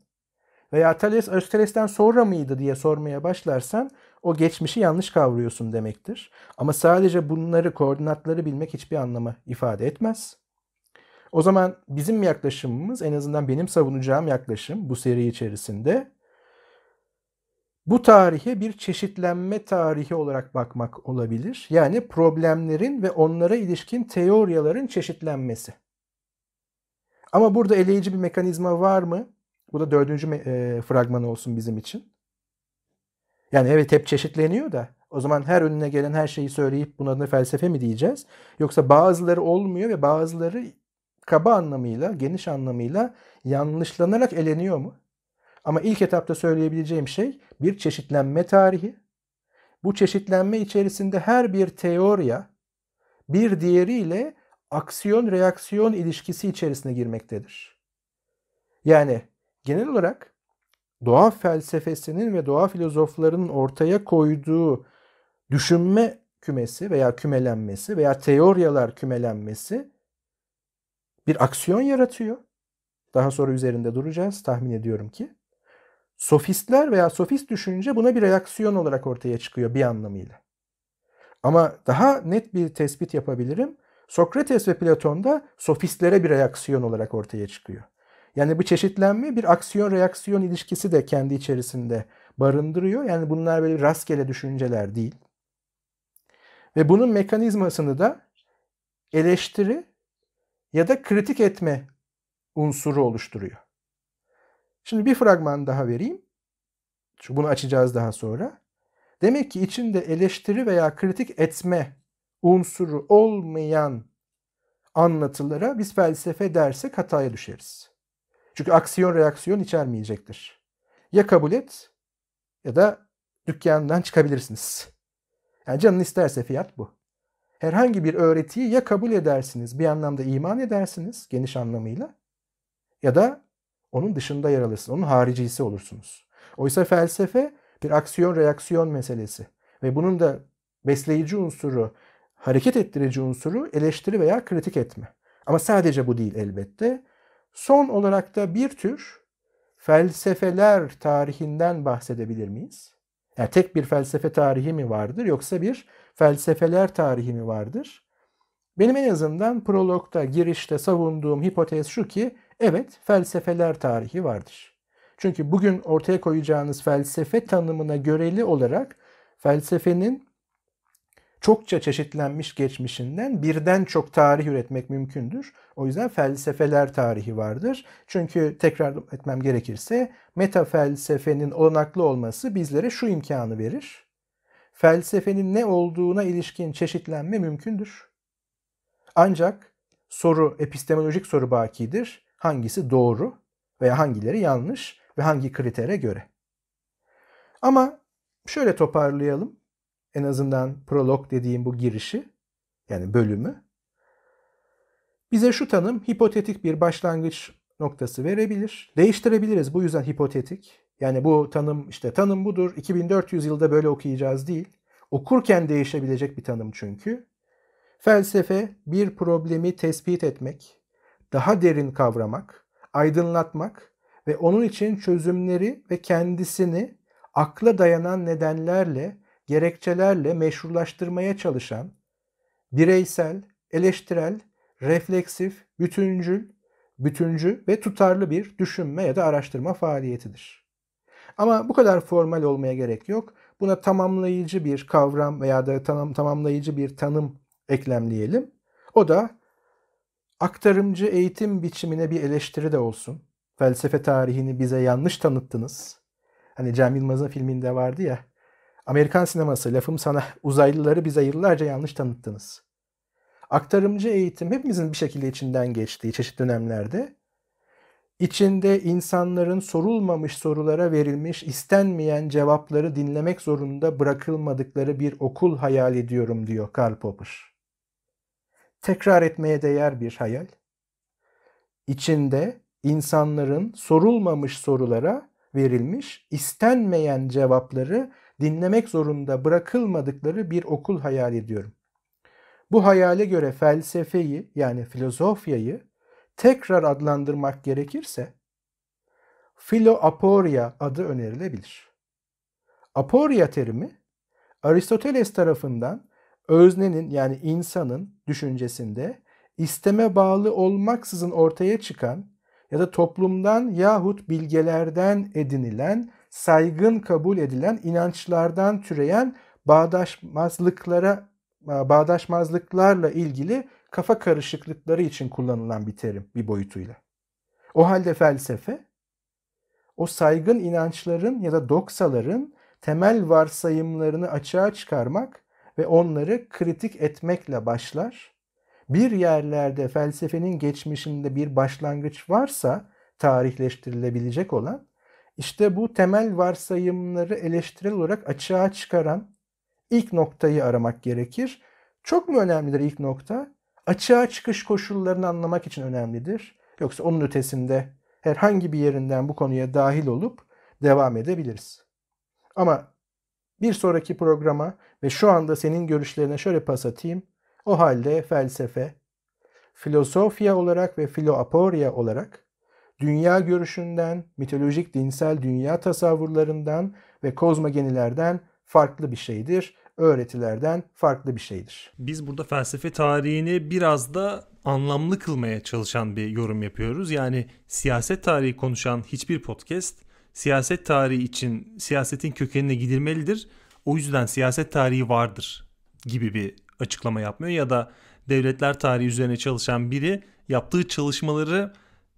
veya Thales Aristoteles'ten sonra mıydı diye sormaya başlarsan o geçmişi yanlış kavruyorsun demektir. Ama sadece bunları, koordinatları bilmek hiçbir anlamı ifade etmez. O zaman bizim yaklaşımımız en azından benim savunacağım yaklaşım bu seri içerisinde bu tarihe bir çeşitlenme tarihi olarak bakmak olabilir. Yani problemlerin ve onlara ilişkin teoriyaların çeşitlenmesi. Ama burada eleyici bir mekanizma var mı? Bu da dördüncü e, fragman olsun bizim için. Yani evet hep çeşitleniyor da o zaman her önüne gelen her şeyi söyleyip buna da felsefe mi diyeceğiz? Yoksa bazıları olmuyor ve bazıları kaba anlamıyla, geniş anlamıyla yanlışlanarak eleniyor mu? Ama ilk etapta söyleyebileceğim şey bir çeşitlenme tarihi. Bu çeşitlenme içerisinde her bir teoriya bir diğeriyle aksiyon reaksiyon ilişkisi içerisine girmektedir. Yani genel olarak doğa felsefesinin ve doğa filozoflarının ortaya koyduğu düşünme kümesi veya kümelenmesi veya teoriyalar kümelenmesi bir aksiyon yaratıyor. Daha sonra üzerinde duracağız tahmin ediyorum ki. Sofistler veya sofist düşünce buna bir reaksiyon olarak ortaya çıkıyor bir anlamıyla. Ama daha net bir tespit yapabilirim. Sokrates ve Platon da sofistlere bir reaksiyon olarak ortaya çıkıyor. Yani bu çeşitlenme bir aksiyon reaksiyon ilişkisi de kendi içerisinde barındırıyor. Yani bunlar böyle rastgele düşünceler değil. Ve bunun mekanizmasını da eleştiri ya da kritik etme unsuru oluşturuyor. Şimdi bir fragman daha vereyim. Bunu açacağız daha sonra. Demek ki içinde eleştiri veya kritik etme unsuru olmayan anlatılara biz felsefe dersek hataya düşeriz. Çünkü aksiyon reaksiyon içermeyecektir. Ya kabul et ya da dükkandan çıkabilirsiniz. Yani canın isterse fiyat bu. Herhangi bir öğretiyi ya kabul edersiniz, bir anlamda iman edersiniz geniş anlamıyla ya da onun dışında yer alırsınız. Onun haricisi olursunuz. Oysa felsefe bir aksiyon reaksiyon meselesi. Ve bunun da besleyici unsuru, hareket ettirici unsuru eleştiri veya kritik etme. Ama sadece bu değil elbette. Son olarak da bir tür felsefeler tarihinden bahsedebilir miyiz? Yani tek bir felsefe tarihi mi vardır yoksa bir felsefeler tarihi mi vardır? Benim en azından prologda, girişte savunduğum hipotez şu ki Evet, felsefeler tarihi vardır. Çünkü bugün ortaya koyacağınız felsefe tanımına göreli olarak felsefenin çokça çeşitlenmiş geçmişinden birden çok tarih üretmek mümkündür. O yüzden felsefeler tarihi vardır. Çünkü tekrar etmem gerekirse meta felsefenin olanaklı olması bizlere şu imkanı verir. Felsefenin ne olduğuna ilişkin çeşitlenme mümkündür. Ancak soru, epistemolojik soru bakidir hangisi doğru veya hangileri yanlış ve hangi kritere göre. Ama şöyle toparlayalım. En azından prolog dediğim bu girişi yani bölümü. Bize şu tanım hipotetik bir başlangıç noktası verebilir. Değiştirebiliriz bu yüzden hipotetik. Yani bu tanım işte tanım budur. 2400 yılda böyle okuyacağız değil. Okurken değişebilecek bir tanım çünkü. Felsefe bir problemi tespit etmek, daha derin kavramak, aydınlatmak ve onun için çözümleri ve kendisini akla dayanan nedenlerle, gerekçelerle meşrulaştırmaya çalışan, bireysel, eleştirel, refleksif, bütüncül, bütüncü ve tutarlı bir düşünme ya da araştırma faaliyetidir. Ama bu kadar formal olmaya gerek yok. Buna tamamlayıcı bir kavram veya da tam, tamamlayıcı bir tanım eklemleyelim. O da aktarımcı eğitim biçimine bir eleştiri de olsun. Felsefe tarihini bize yanlış tanıttınız. Hani Cem Yılmaz'ın filminde vardı ya. Amerikan sineması lafım sana uzaylıları bize yıllarca yanlış tanıttınız. Aktarımcı eğitim hepimizin bir şekilde içinden geçtiği çeşitli dönemlerde içinde insanların sorulmamış sorulara verilmiş istenmeyen cevapları dinlemek zorunda bırakılmadıkları bir okul hayal ediyorum diyor Karl Popper. Tekrar etmeye değer bir hayal. İçinde insanların sorulmamış sorulara verilmiş istenmeyen cevapları dinlemek zorunda bırakılmadıkları bir okul hayal ediyorum. Bu hayale göre felsefeyi yani filozofyayı tekrar adlandırmak gerekirse filoaporia adı önerilebilir. Aporia terimi Aristoteles tarafından öznenin yani insanın düşüncesinde isteme bağlı olmaksızın ortaya çıkan ya da toplumdan yahut bilgelerden edinilen, saygın kabul edilen inançlardan türeyen bağdaşmazlıklara bağdaşmazlıklarla ilgili kafa karışıklıkları için kullanılan bir terim bir boyutuyla. O halde felsefe o saygın inançların ya da doksaların temel varsayımlarını açığa çıkarmak ve onları kritik etmekle başlar. Bir yerlerde felsefenin geçmişinde bir başlangıç varsa tarihleştirilebilecek olan işte bu temel varsayımları eleştirel olarak açığa çıkaran ilk noktayı aramak gerekir. Çok mu önemlidir ilk nokta? Açığa çıkış koşullarını anlamak için önemlidir. Yoksa onun ötesinde herhangi bir yerinden bu konuya dahil olup devam edebiliriz. Ama bir sonraki programa ve şu anda senin görüşlerine şöyle pas atayım. O halde felsefe, filosofya olarak ve filoaporia olarak dünya görüşünden, mitolojik dinsel dünya tasavvurlarından ve kozmogenilerden farklı bir şeydir. Öğretilerden farklı bir şeydir. Biz burada felsefe tarihini biraz da anlamlı kılmaya çalışan bir yorum yapıyoruz. Yani siyaset tarihi konuşan hiçbir podcast siyaset tarihi için siyasetin kökenine gidilmelidir. O yüzden siyaset tarihi vardır gibi bir açıklama yapmıyor ya da devletler tarihi üzerine çalışan biri yaptığı çalışmaları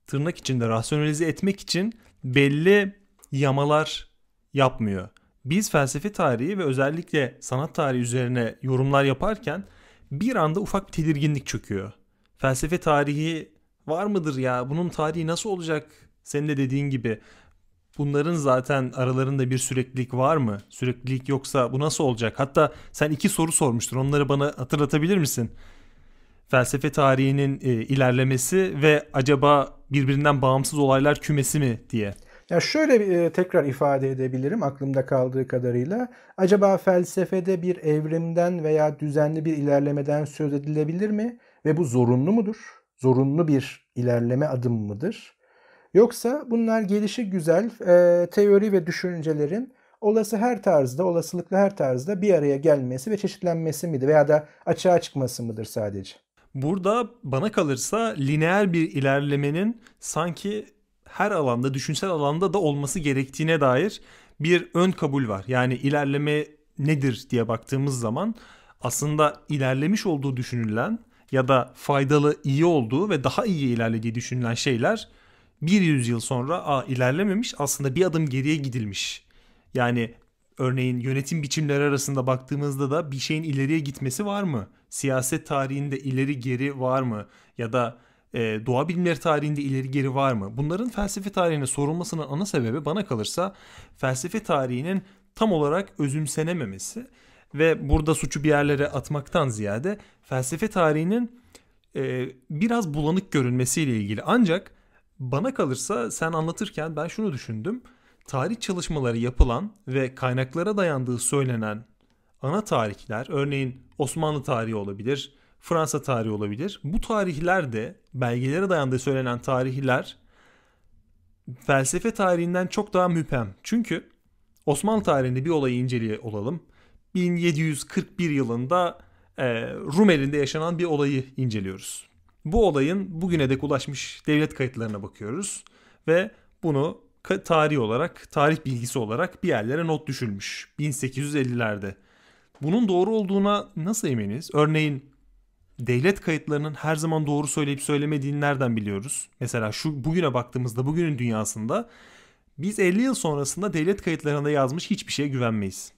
tırnak içinde rasyonalize etmek için belli yamalar yapmıyor. Biz felsefe tarihi ve özellikle sanat tarihi üzerine yorumlar yaparken bir anda ufak bir tedirginlik çöküyor. Felsefe tarihi var mıdır ya? Bunun tarihi nasıl olacak? Senin de dediğin gibi bunların zaten aralarında bir süreklilik var mı? Süreklilik yoksa bu nasıl olacak? Hatta sen iki soru sormuştun. Onları bana hatırlatabilir misin? Felsefe tarihinin e, ilerlemesi ve acaba birbirinden bağımsız olaylar kümesi mi diye. Ya şöyle e, tekrar ifade edebilirim aklımda kaldığı kadarıyla. Acaba felsefede bir evrimden veya düzenli bir ilerlemeden söz edilebilir mi? Ve bu zorunlu mudur? Zorunlu bir ilerleme adım mıdır? Yoksa bunlar gelişi güzel e, teori ve düşüncelerin olası her tarzda, olasılıklı her tarzda bir araya gelmesi ve çeşitlenmesi midir? Veya da açığa çıkması mıdır sadece? Burada bana kalırsa lineer bir ilerlemenin sanki her alanda, düşünsel alanda da olması gerektiğine dair bir ön kabul var. Yani ilerleme nedir diye baktığımız zaman aslında ilerlemiş olduğu düşünülen ya da faydalı, iyi olduğu ve daha iyi ilerlediği düşünülen şeyler bir yüzyıl sonra Aa, ilerlememiş aslında bir adım geriye gidilmiş. Yani örneğin yönetim biçimleri arasında baktığımızda da bir şeyin ileriye gitmesi var mı? Siyaset tarihinde ileri geri var mı? Ya da e, doğa bilimleri tarihinde ileri geri var mı? Bunların felsefe tarihine sorulmasının ana sebebi bana kalırsa felsefe tarihinin tam olarak özümsenememesi ve burada suçu bir yerlere atmaktan ziyade felsefe tarihinin e, biraz bulanık görünmesiyle ilgili. Ancak bana kalırsa sen anlatırken ben şunu düşündüm. Tarih çalışmaları yapılan ve kaynaklara dayandığı söylenen ana tarihler örneğin Osmanlı tarihi olabilir, Fransa tarihi olabilir. Bu tarihler de belgelere dayandığı söylenen tarihler felsefe tarihinden çok daha müphem. Çünkü Osmanlı tarihinde bir olayı inceleye olalım. 1741 yılında e, Rumeli'nde yaşanan bir olayı inceliyoruz. Bu olayın bugüne dek ulaşmış devlet kayıtlarına bakıyoruz ve bunu tarih olarak, tarih bilgisi olarak bir yerlere not düşülmüş 1850'lerde. Bunun doğru olduğuna nasıl eminiz? Örneğin devlet kayıtlarının her zaman doğru söyleyip söylemediğini nereden biliyoruz? Mesela şu bugüne baktığımızda bugünün dünyasında biz 50 yıl sonrasında devlet kayıtlarında yazmış hiçbir şeye güvenmeyiz.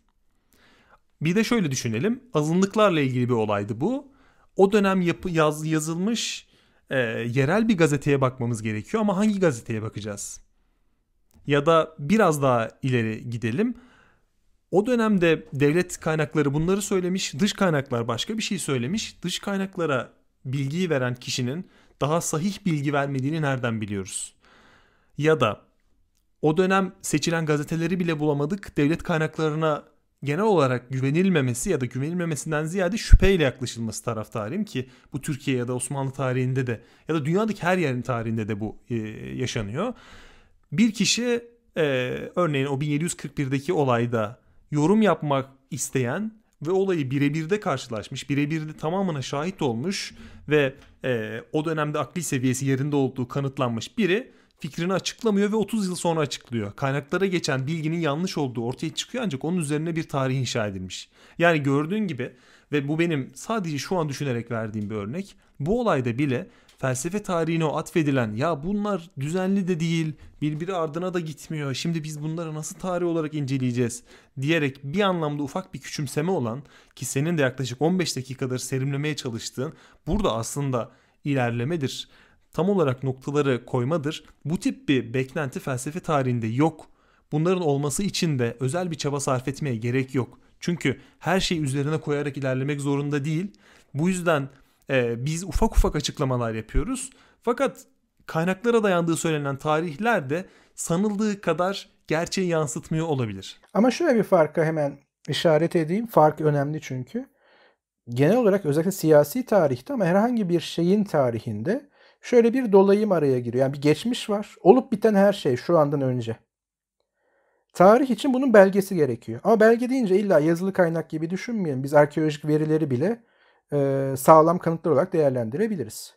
Bir de şöyle düşünelim. Azınlıklarla ilgili bir olaydı bu. O dönem yapı, yaz, yazılmış e, yerel bir gazeteye bakmamız gerekiyor ama hangi gazeteye bakacağız? Ya da biraz daha ileri gidelim. O dönemde devlet kaynakları bunları söylemiş, dış kaynaklar başka bir şey söylemiş. Dış kaynaklara bilgiyi veren kişinin daha sahih bilgi vermediğini nereden biliyoruz? Ya da o dönem seçilen gazeteleri bile bulamadık. Devlet kaynaklarına genel olarak güvenilmemesi ya da güvenilmemesinden ziyade şüpheyle yaklaşılması taraftarıyım ki bu Türkiye ya da Osmanlı tarihinde de ya da dünyadaki her yerin tarihinde de bu yaşanıyor. Bir kişi e, örneğin o 1741'deki olayda yorum yapmak isteyen ve olayı birebir de karşılaşmış, birebir de tamamına şahit olmuş ve e, o dönemde akli seviyesi yerinde olduğu kanıtlanmış biri fikrini açıklamıyor ve 30 yıl sonra açıklıyor. Kaynaklara geçen bilginin yanlış olduğu ortaya çıkıyor ancak onun üzerine bir tarih inşa edilmiş. Yani gördüğün gibi ve bu benim sadece şu an düşünerek verdiğim bir örnek. Bu olayda bile felsefe tarihine o atfedilen ya bunlar düzenli de değil birbiri ardına da gitmiyor şimdi biz bunları nasıl tarih olarak inceleyeceğiz diyerek bir anlamda ufak bir küçümseme olan ki senin de yaklaşık 15 dakikadır serimlemeye çalıştığın burada aslında ilerlemedir. Tam olarak noktaları koymadır. Bu tip bir beklenti felsefe tarihinde yok. Bunların olması için de özel bir çaba sarf etmeye gerek yok. Çünkü her şeyi üzerine koyarak ilerlemek zorunda değil. Bu yüzden e, biz ufak ufak açıklamalar yapıyoruz. Fakat kaynaklara dayandığı söylenen tarihler de sanıldığı kadar gerçeği yansıtmıyor olabilir. Ama şöyle bir farka hemen işaret edeyim. Fark önemli çünkü. Genel olarak özellikle siyasi tarihte ama herhangi bir şeyin tarihinde şöyle bir dolayım araya giriyor. Yani bir geçmiş var. Olup biten her şey şu andan önce. Tarih için bunun belgesi gerekiyor. Ama belge deyince illa yazılı kaynak gibi düşünmeyin. Biz arkeolojik verileri bile sağlam kanıtlar olarak değerlendirebiliriz.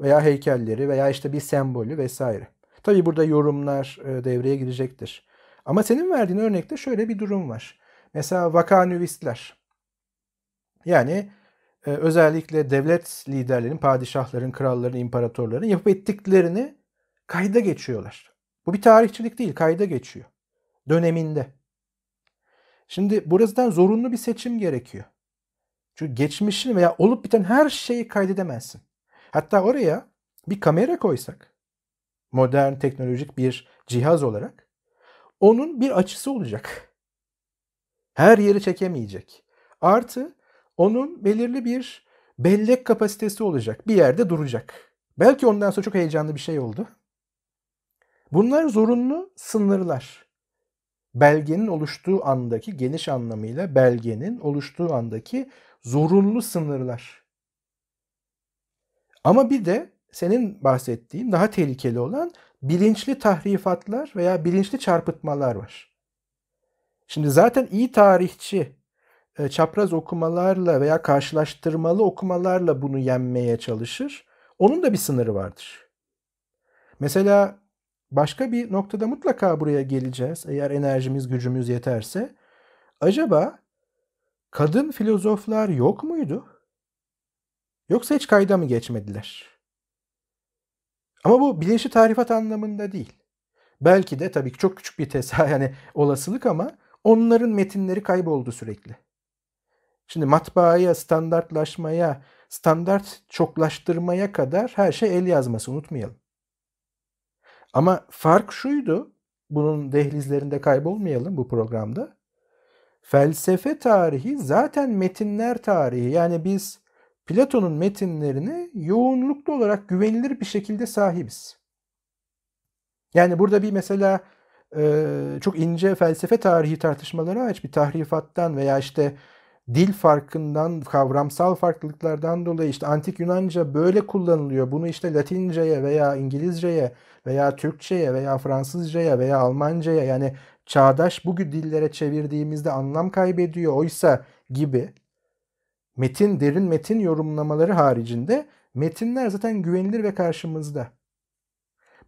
Veya heykelleri veya işte bir sembolü vesaire. Tabi burada yorumlar devreye girecektir. Ama senin verdiğin örnekte şöyle bir durum var. Mesela vakanüvistler. Yani özellikle devlet liderlerinin, padişahların, kralların, imparatorların yapıp ettiklerini kayda geçiyorlar. Bu bir tarihçilik değil, kayda geçiyor. Döneminde. Şimdi buradan zorunlu bir seçim gerekiyor. Çünkü geçmişini veya olup biten her şeyi kaydedemezsin. Hatta oraya bir kamera koysak, modern teknolojik bir cihaz olarak, onun bir açısı olacak. Her yeri çekemeyecek. Artı onun belirli bir bellek kapasitesi olacak. Bir yerde duracak. Belki ondan sonra çok heyecanlı bir şey oldu. Bunlar zorunlu sınırlar. Belgenin oluştuğu andaki geniş anlamıyla belgenin oluştuğu andaki zorunlu sınırlar. Ama bir de senin bahsettiğin daha tehlikeli olan bilinçli tahrifatlar veya bilinçli çarpıtmalar var. Şimdi zaten iyi tarihçi e, çapraz okumalarla veya karşılaştırmalı okumalarla bunu yenmeye çalışır. Onun da bir sınırı vardır. Mesela başka bir noktada mutlaka buraya geleceğiz eğer enerjimiz gücümüz yeterse. Acaba kadın filozoflar yok muydu? Yoksa hiç kayda mı geçmediler? Ama bu bilinçli tarifat anlamında değil. Belki de tabii ki çok küçük bir tesa yani olasılık ama onların metinleri kayboldu sürekli. Şimdi matbaaya, standartlaşmaya, standart çoklaştırmaya kadar her şey el yazması unutmayalım. Ama fark şuydu, bunun dehlizlerinde kaybolmayalım bu programda. Felsefe tarihi zaten metinler tarihi. Yani biz Platon'un metinlerine yoğunluklu olarak güvenilir bir şekilde sahibiz. Yani burada bir mesela çok ince felsefe tarihi tartışmaları aç bir tahrifattan veya işte dil farkından, kavramsal farklılıklardan dolayı işte antik Yunanca böyle kullanılıyor. Bunu işte Latince'ye veya İngilizce'ye veya Türkçe'ye veya Fransızca'ya veya Almanca'ya yani çağdaş bugün dillere çevirdiğimizde anlam kaybediyor. Oysa gibi metin, derin metin yorumlamaları haricinde metinler zaten güvenilir ve karşımızda.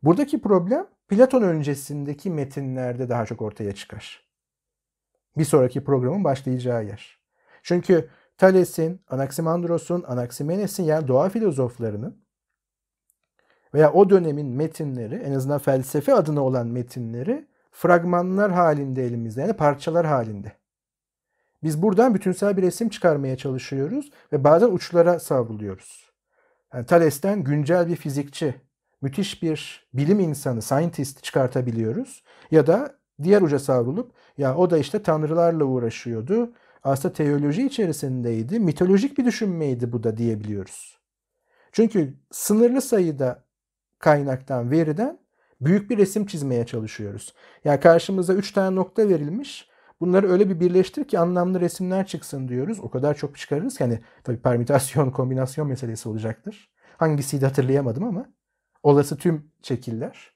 Buradaki problem Platon öncesindeki metinlerde daha çok ortaya çıkar. Bir sonraki programın başlayacağı yer. Çünkü Thales'in, Anaximandros'un, Anaximenes'in yani doğa filozoflarının veya o dönemin metinleri en azından felsefe adına olan metinleri fragmanlar halinde elimizde yani parçalar halinde. Biz buradan bütünsel bir resim çıkarmaya çalışıyoruz ve bazen uçlara savruluyoruz. Yani Thales'ten güncel bir fizikçi, müthiş bir bilim insanı, scientist çıkartabiliyoruz. Ya da diğer uca savrulup ya o da işte tanrılarla uğraşıyordu. Aslında teoloji içerisindeydi. Mitolojik bir düşünmeydi bu da diyebiliyoruz. Çünkü sınırlı sayıda kaynaktan, veriden büyük bir resim çizmeye çalışıyoruz. Yani karşımıza 3 tane nokta verilmiş. Bunları öyle bir birleştir ki anlamlı resimler çıksın diyoruz. O kadar çok çıkarırız ki hani tabii permütasyon, kombinasyon meselesi olacaktır. Hangisiydi hatırlayamadım ama olası tüm şekiller.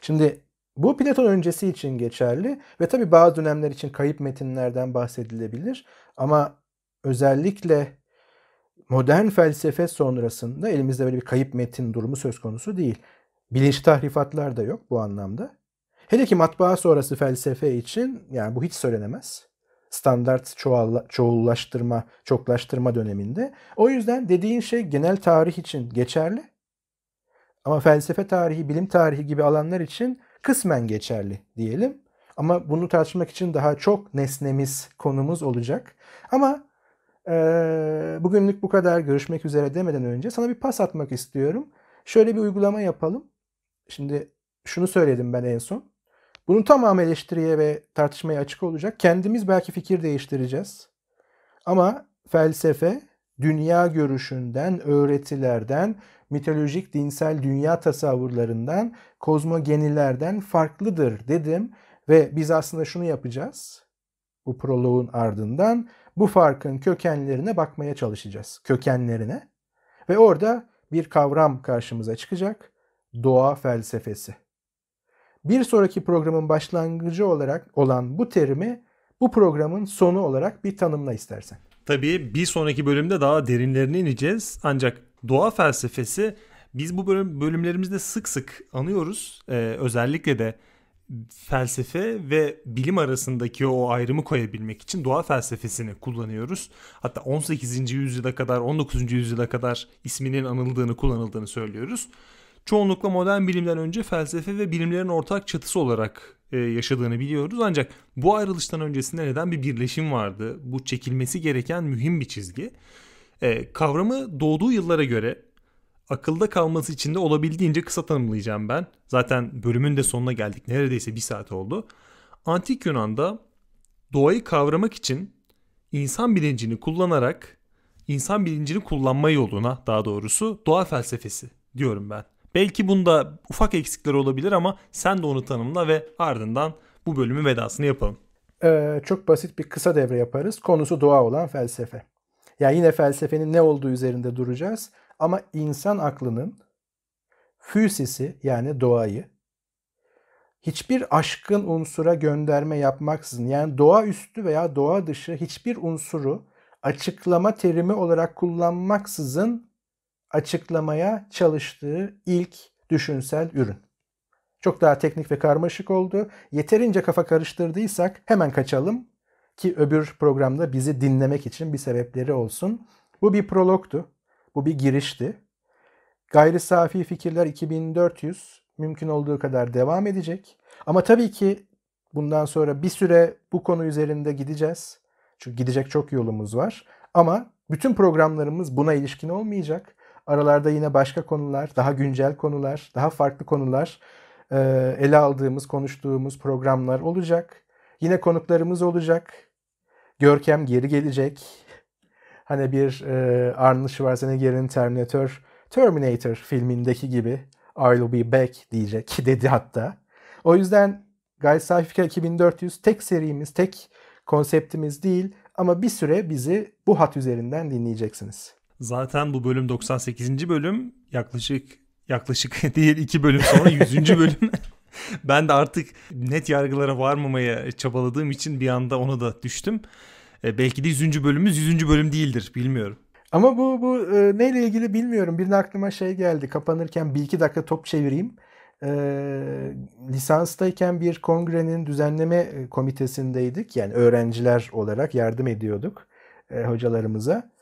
Şimdi bu Platon öncesi için geçerli ve tabii bazı dönemler için kayıp metinlerden bahsedilebilir. Ama özellikle modern felsefe sonrasında elimizde böyle bir kayıp metin durumu söz konusu değil. Bilinçli tahrifatlar da yok bu anlamda. Hele ki matbaa sonrası felsefe için yani bu hiç söylenemez. Standart çoğalla, çoğullaştırma, çoklaştırma döneminde. O yüzden dediğin şey genel tarih için geçerli. Ama felsefe tarihi, bilim tarihi gibi alanlar için kısmen geçerli diyelim. Ama bunu tartışmak için daha çok nesnemiz, konumuz olacak. Ama e, bugünlük bu kadar görüşmek üzere demeden önce sana bir pas atmak istiyorum. Şöyle bir uygulama yapalım. Şimdi şunu söyledim ben en son. Bunun tamamı eleştiriye ve tartışmaya açık olacak. Kendimiz belki fikir değiştireceğiz. Ama felsefe dünya görüşünden, öğretilerden, mitolojik dinsel dünya tasavvurlarından, kozmogenilerden farklıdır dedim ve biz aslında şunu yapacağız. Bu proloğun ardından bu farkın kökenlerine bakmaya çalışacağız. Kökenlerine. Ve orada bir kavram karşımıza çıkacak. Doğa felsefesi. Bir sonraki programın başlangıcı olarak olan bu terimi bu programın sonu olarak bir tanımla istersen. Tabii bir sonraki bölümde daha derinlerine ineceğiz. Ancak doğa felsefesi biz bu bölüm, bölümlerimizde sık sık anıyoruz. Ee, özellikle de felsefe ve bilim arasındaki o ayrımı koyabilmek için doğa felsefesini kullanıyoruz. Hatta 18. yüzyıla kadar 19. yüzyıla kadar isminin anıldığını kullanıldığını söylüyoruz. Çoğunlukla modern bilimden önce felsefe ve bilimlerin ortak çatısı olarak e, yaşadığını biliyoruz. Ancak bu ayrılıştan öncesinde neden bir birleşim vardı? Bu çekilmesi gereken mühim bir çizgi. E, kavramı doğduğu yıllara göre akılda kalması için de olabildiğince kısa tanımlayacağım ben. Zaten bölümün de sonuna geldik. Neredeyse bir saat oldu. Antik Yunan'da doğayı kavramak için insan bilincini kullanarak insan bilincini kullanma yoluna daha doğrusu doğa felsefesi diyorum ben. Belki bunda ufak eksikler olabilir ama sen de onu tanımla ve ardından bu bölümün vedasını yapalım. Ee, çok basit bir kısa devre yaparız. Konusu doğa olan felsefe. Yani yine felsefenin ne olduğu üzerinde duracağız. Ama insan aklının füsisi yani doğayı hiçbir aşkın unsura gönderme yapmaksızın yani doğa üstü veya doğa dışı hiçbir unsuru açıklama terimi olarak kullanmaksızın açıklamaya çalıştığı ilk düşünsel ürün. Çok daha teknik ve karmaşık oldu. Yeterince kafa karıştırdıysak hemen kaçalım ki öbür programda bizi dinlemek için bir sebepleri olsun. Bu bir prologtu. Bu bir girişti. Gayri safi fikirler 2400 mümkün olduğu kadar devam edecek. Ama tabii ki bundan sonra bir süre bu konu üzerinde gideceğiz. Çünkü gidecek çok yolumuz var. Ama bütün programlarımız buna ilişkin olmayacak. Aralarda yine başka konular, daha güncel konular, daha farklı konular e, ele aldığımız, konuştuğumuz programlar olacak. Yine konuklarımız olacak. Görkem geri gelecek. Hani bir e, Arnold Schwarzenegger'in Terminator, Terminator filmindeki gibi I'll be back diyecek dedi hatta. O yüzden Gayri Safi 2400 tek serimiz, tek konseptimiz değil ama bir süre bizi bu hat üzerinden dinleyeceksiniz. Zaten bu bölüm 98. bölüm yaklaşık yaklaşık değil 2 bölüm sonra 100. bölüm. ben de artık net yargılara varmamaya çabaladığım için bir anda ona da düştüm. E, belki de 100. bölümümüz 100. bölüm değildir bilmiyorum. Ama bu bu e, neyle ilgili bilmiyorum. Bir aklıma şey geldi. Kapanırken bir iki dakika top çevireyim. E, lisanstayken bir kongrenin düzenleme e, komitesindeydik. Yani öğrenciler olarak yardım ediyorduk e, hocalarımıza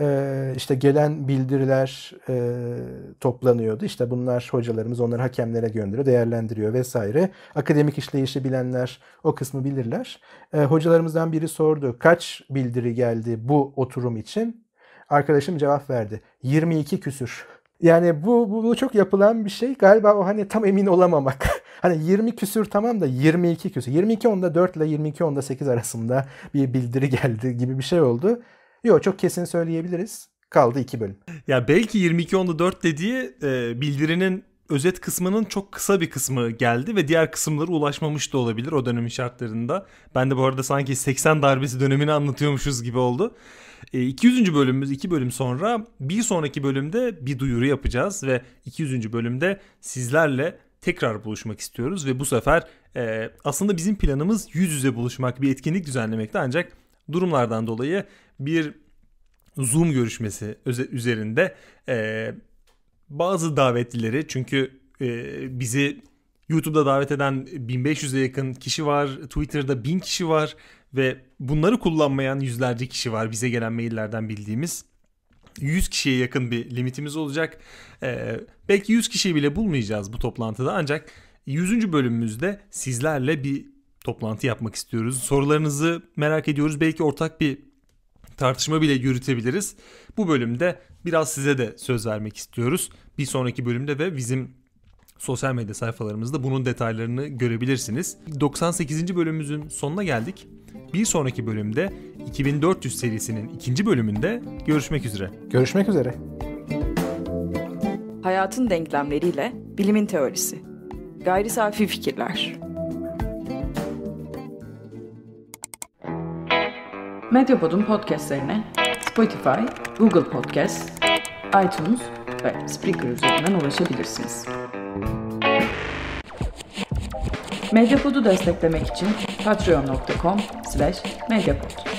e, işte gelen bildiriler e, toplanıyordu. İşte bunlar hocalarımız onları hakemlere gönderiyor, değerlendiriyor vesaire. Akademik işleyişi bilenler o kısmı bilirler. E, hocalarımızdan biri sordu kaç bildiri geldi bu oturum için? Arkadaşım cevap verdi. 22 küsür. Yani bu, bu, bu çok yapılan bir şey. Galiba o hani tam emin olamamak. hani 20 küsür tamam da 22 küsür. 22 onda 4 ile 22 onda 8 arasında bir bildiri geldi gibi bir şey oldu. Yok çok kesin söyleyebiliriz. Kaldı 2 bölüm. Ya belki 22 onda 4 dediği e, bildirinin özet kısmının çok kısa bir kısmı geldi ve diğer kısımları ulaşmamış da olabilir o dönemin şartlarında. Ben de bu arada sanki 80 darbesi dönemini anlatıyormuşuz gibi oldu. E, 200. bölümümüz 2 bölüm sonra bir sonraki bölümde bir duyuru yapacağız ve 200. bölümde sizlerle tekrar buluşmak istiyoruz ve bu sefer e, aslında bizim planımız yüz yüze buluşmak bir etkinlik düzenlemekte ancak durumlardan dolayı bir Zoom görüşmesi üzerinde e, bazı davetlileri çünkü e, bizi YouTube'da davet eden 1500'e yakın kişi var, Twitter'da 1000 kişi var ve bunları kullanmayan yüzlerce kişi var bize gelen maillerden bildiğimiz. 100 kişiye yakın bir limitimiz olacak. Ee, belki 100 kişiyi bile bulmayacağız bu toplantıda ancak 100. bölümümüzde sizlerle bir toplantı yapmak istiyoruz. Sorularınızı merak ediyoruz. Belki ortak bir tartışma bile yürütebiliriz. Bu bölümde biraz size de söz vermek istiyoruz. Bir sonraki bölümde ve bizim sosyal medya sayfalarımızda bunun detaylarını görebilirsiniz. 98. bölümümüzün sonuna geldik. Bir sonraki bölümde 2400 serisinin ikinci bölümünde görüşmek üzere. Görüşmek üzere. Hayatın denklemleriyle bilimin teorisi. Gayri safi fikirler. Medyapod'un podcastlerine Spotify, Google Podcast, iTunes ve Spreaker üzerinden ulaşabilirsiniz. Medyapod'u desteklemek için patreon.com slash medyapod.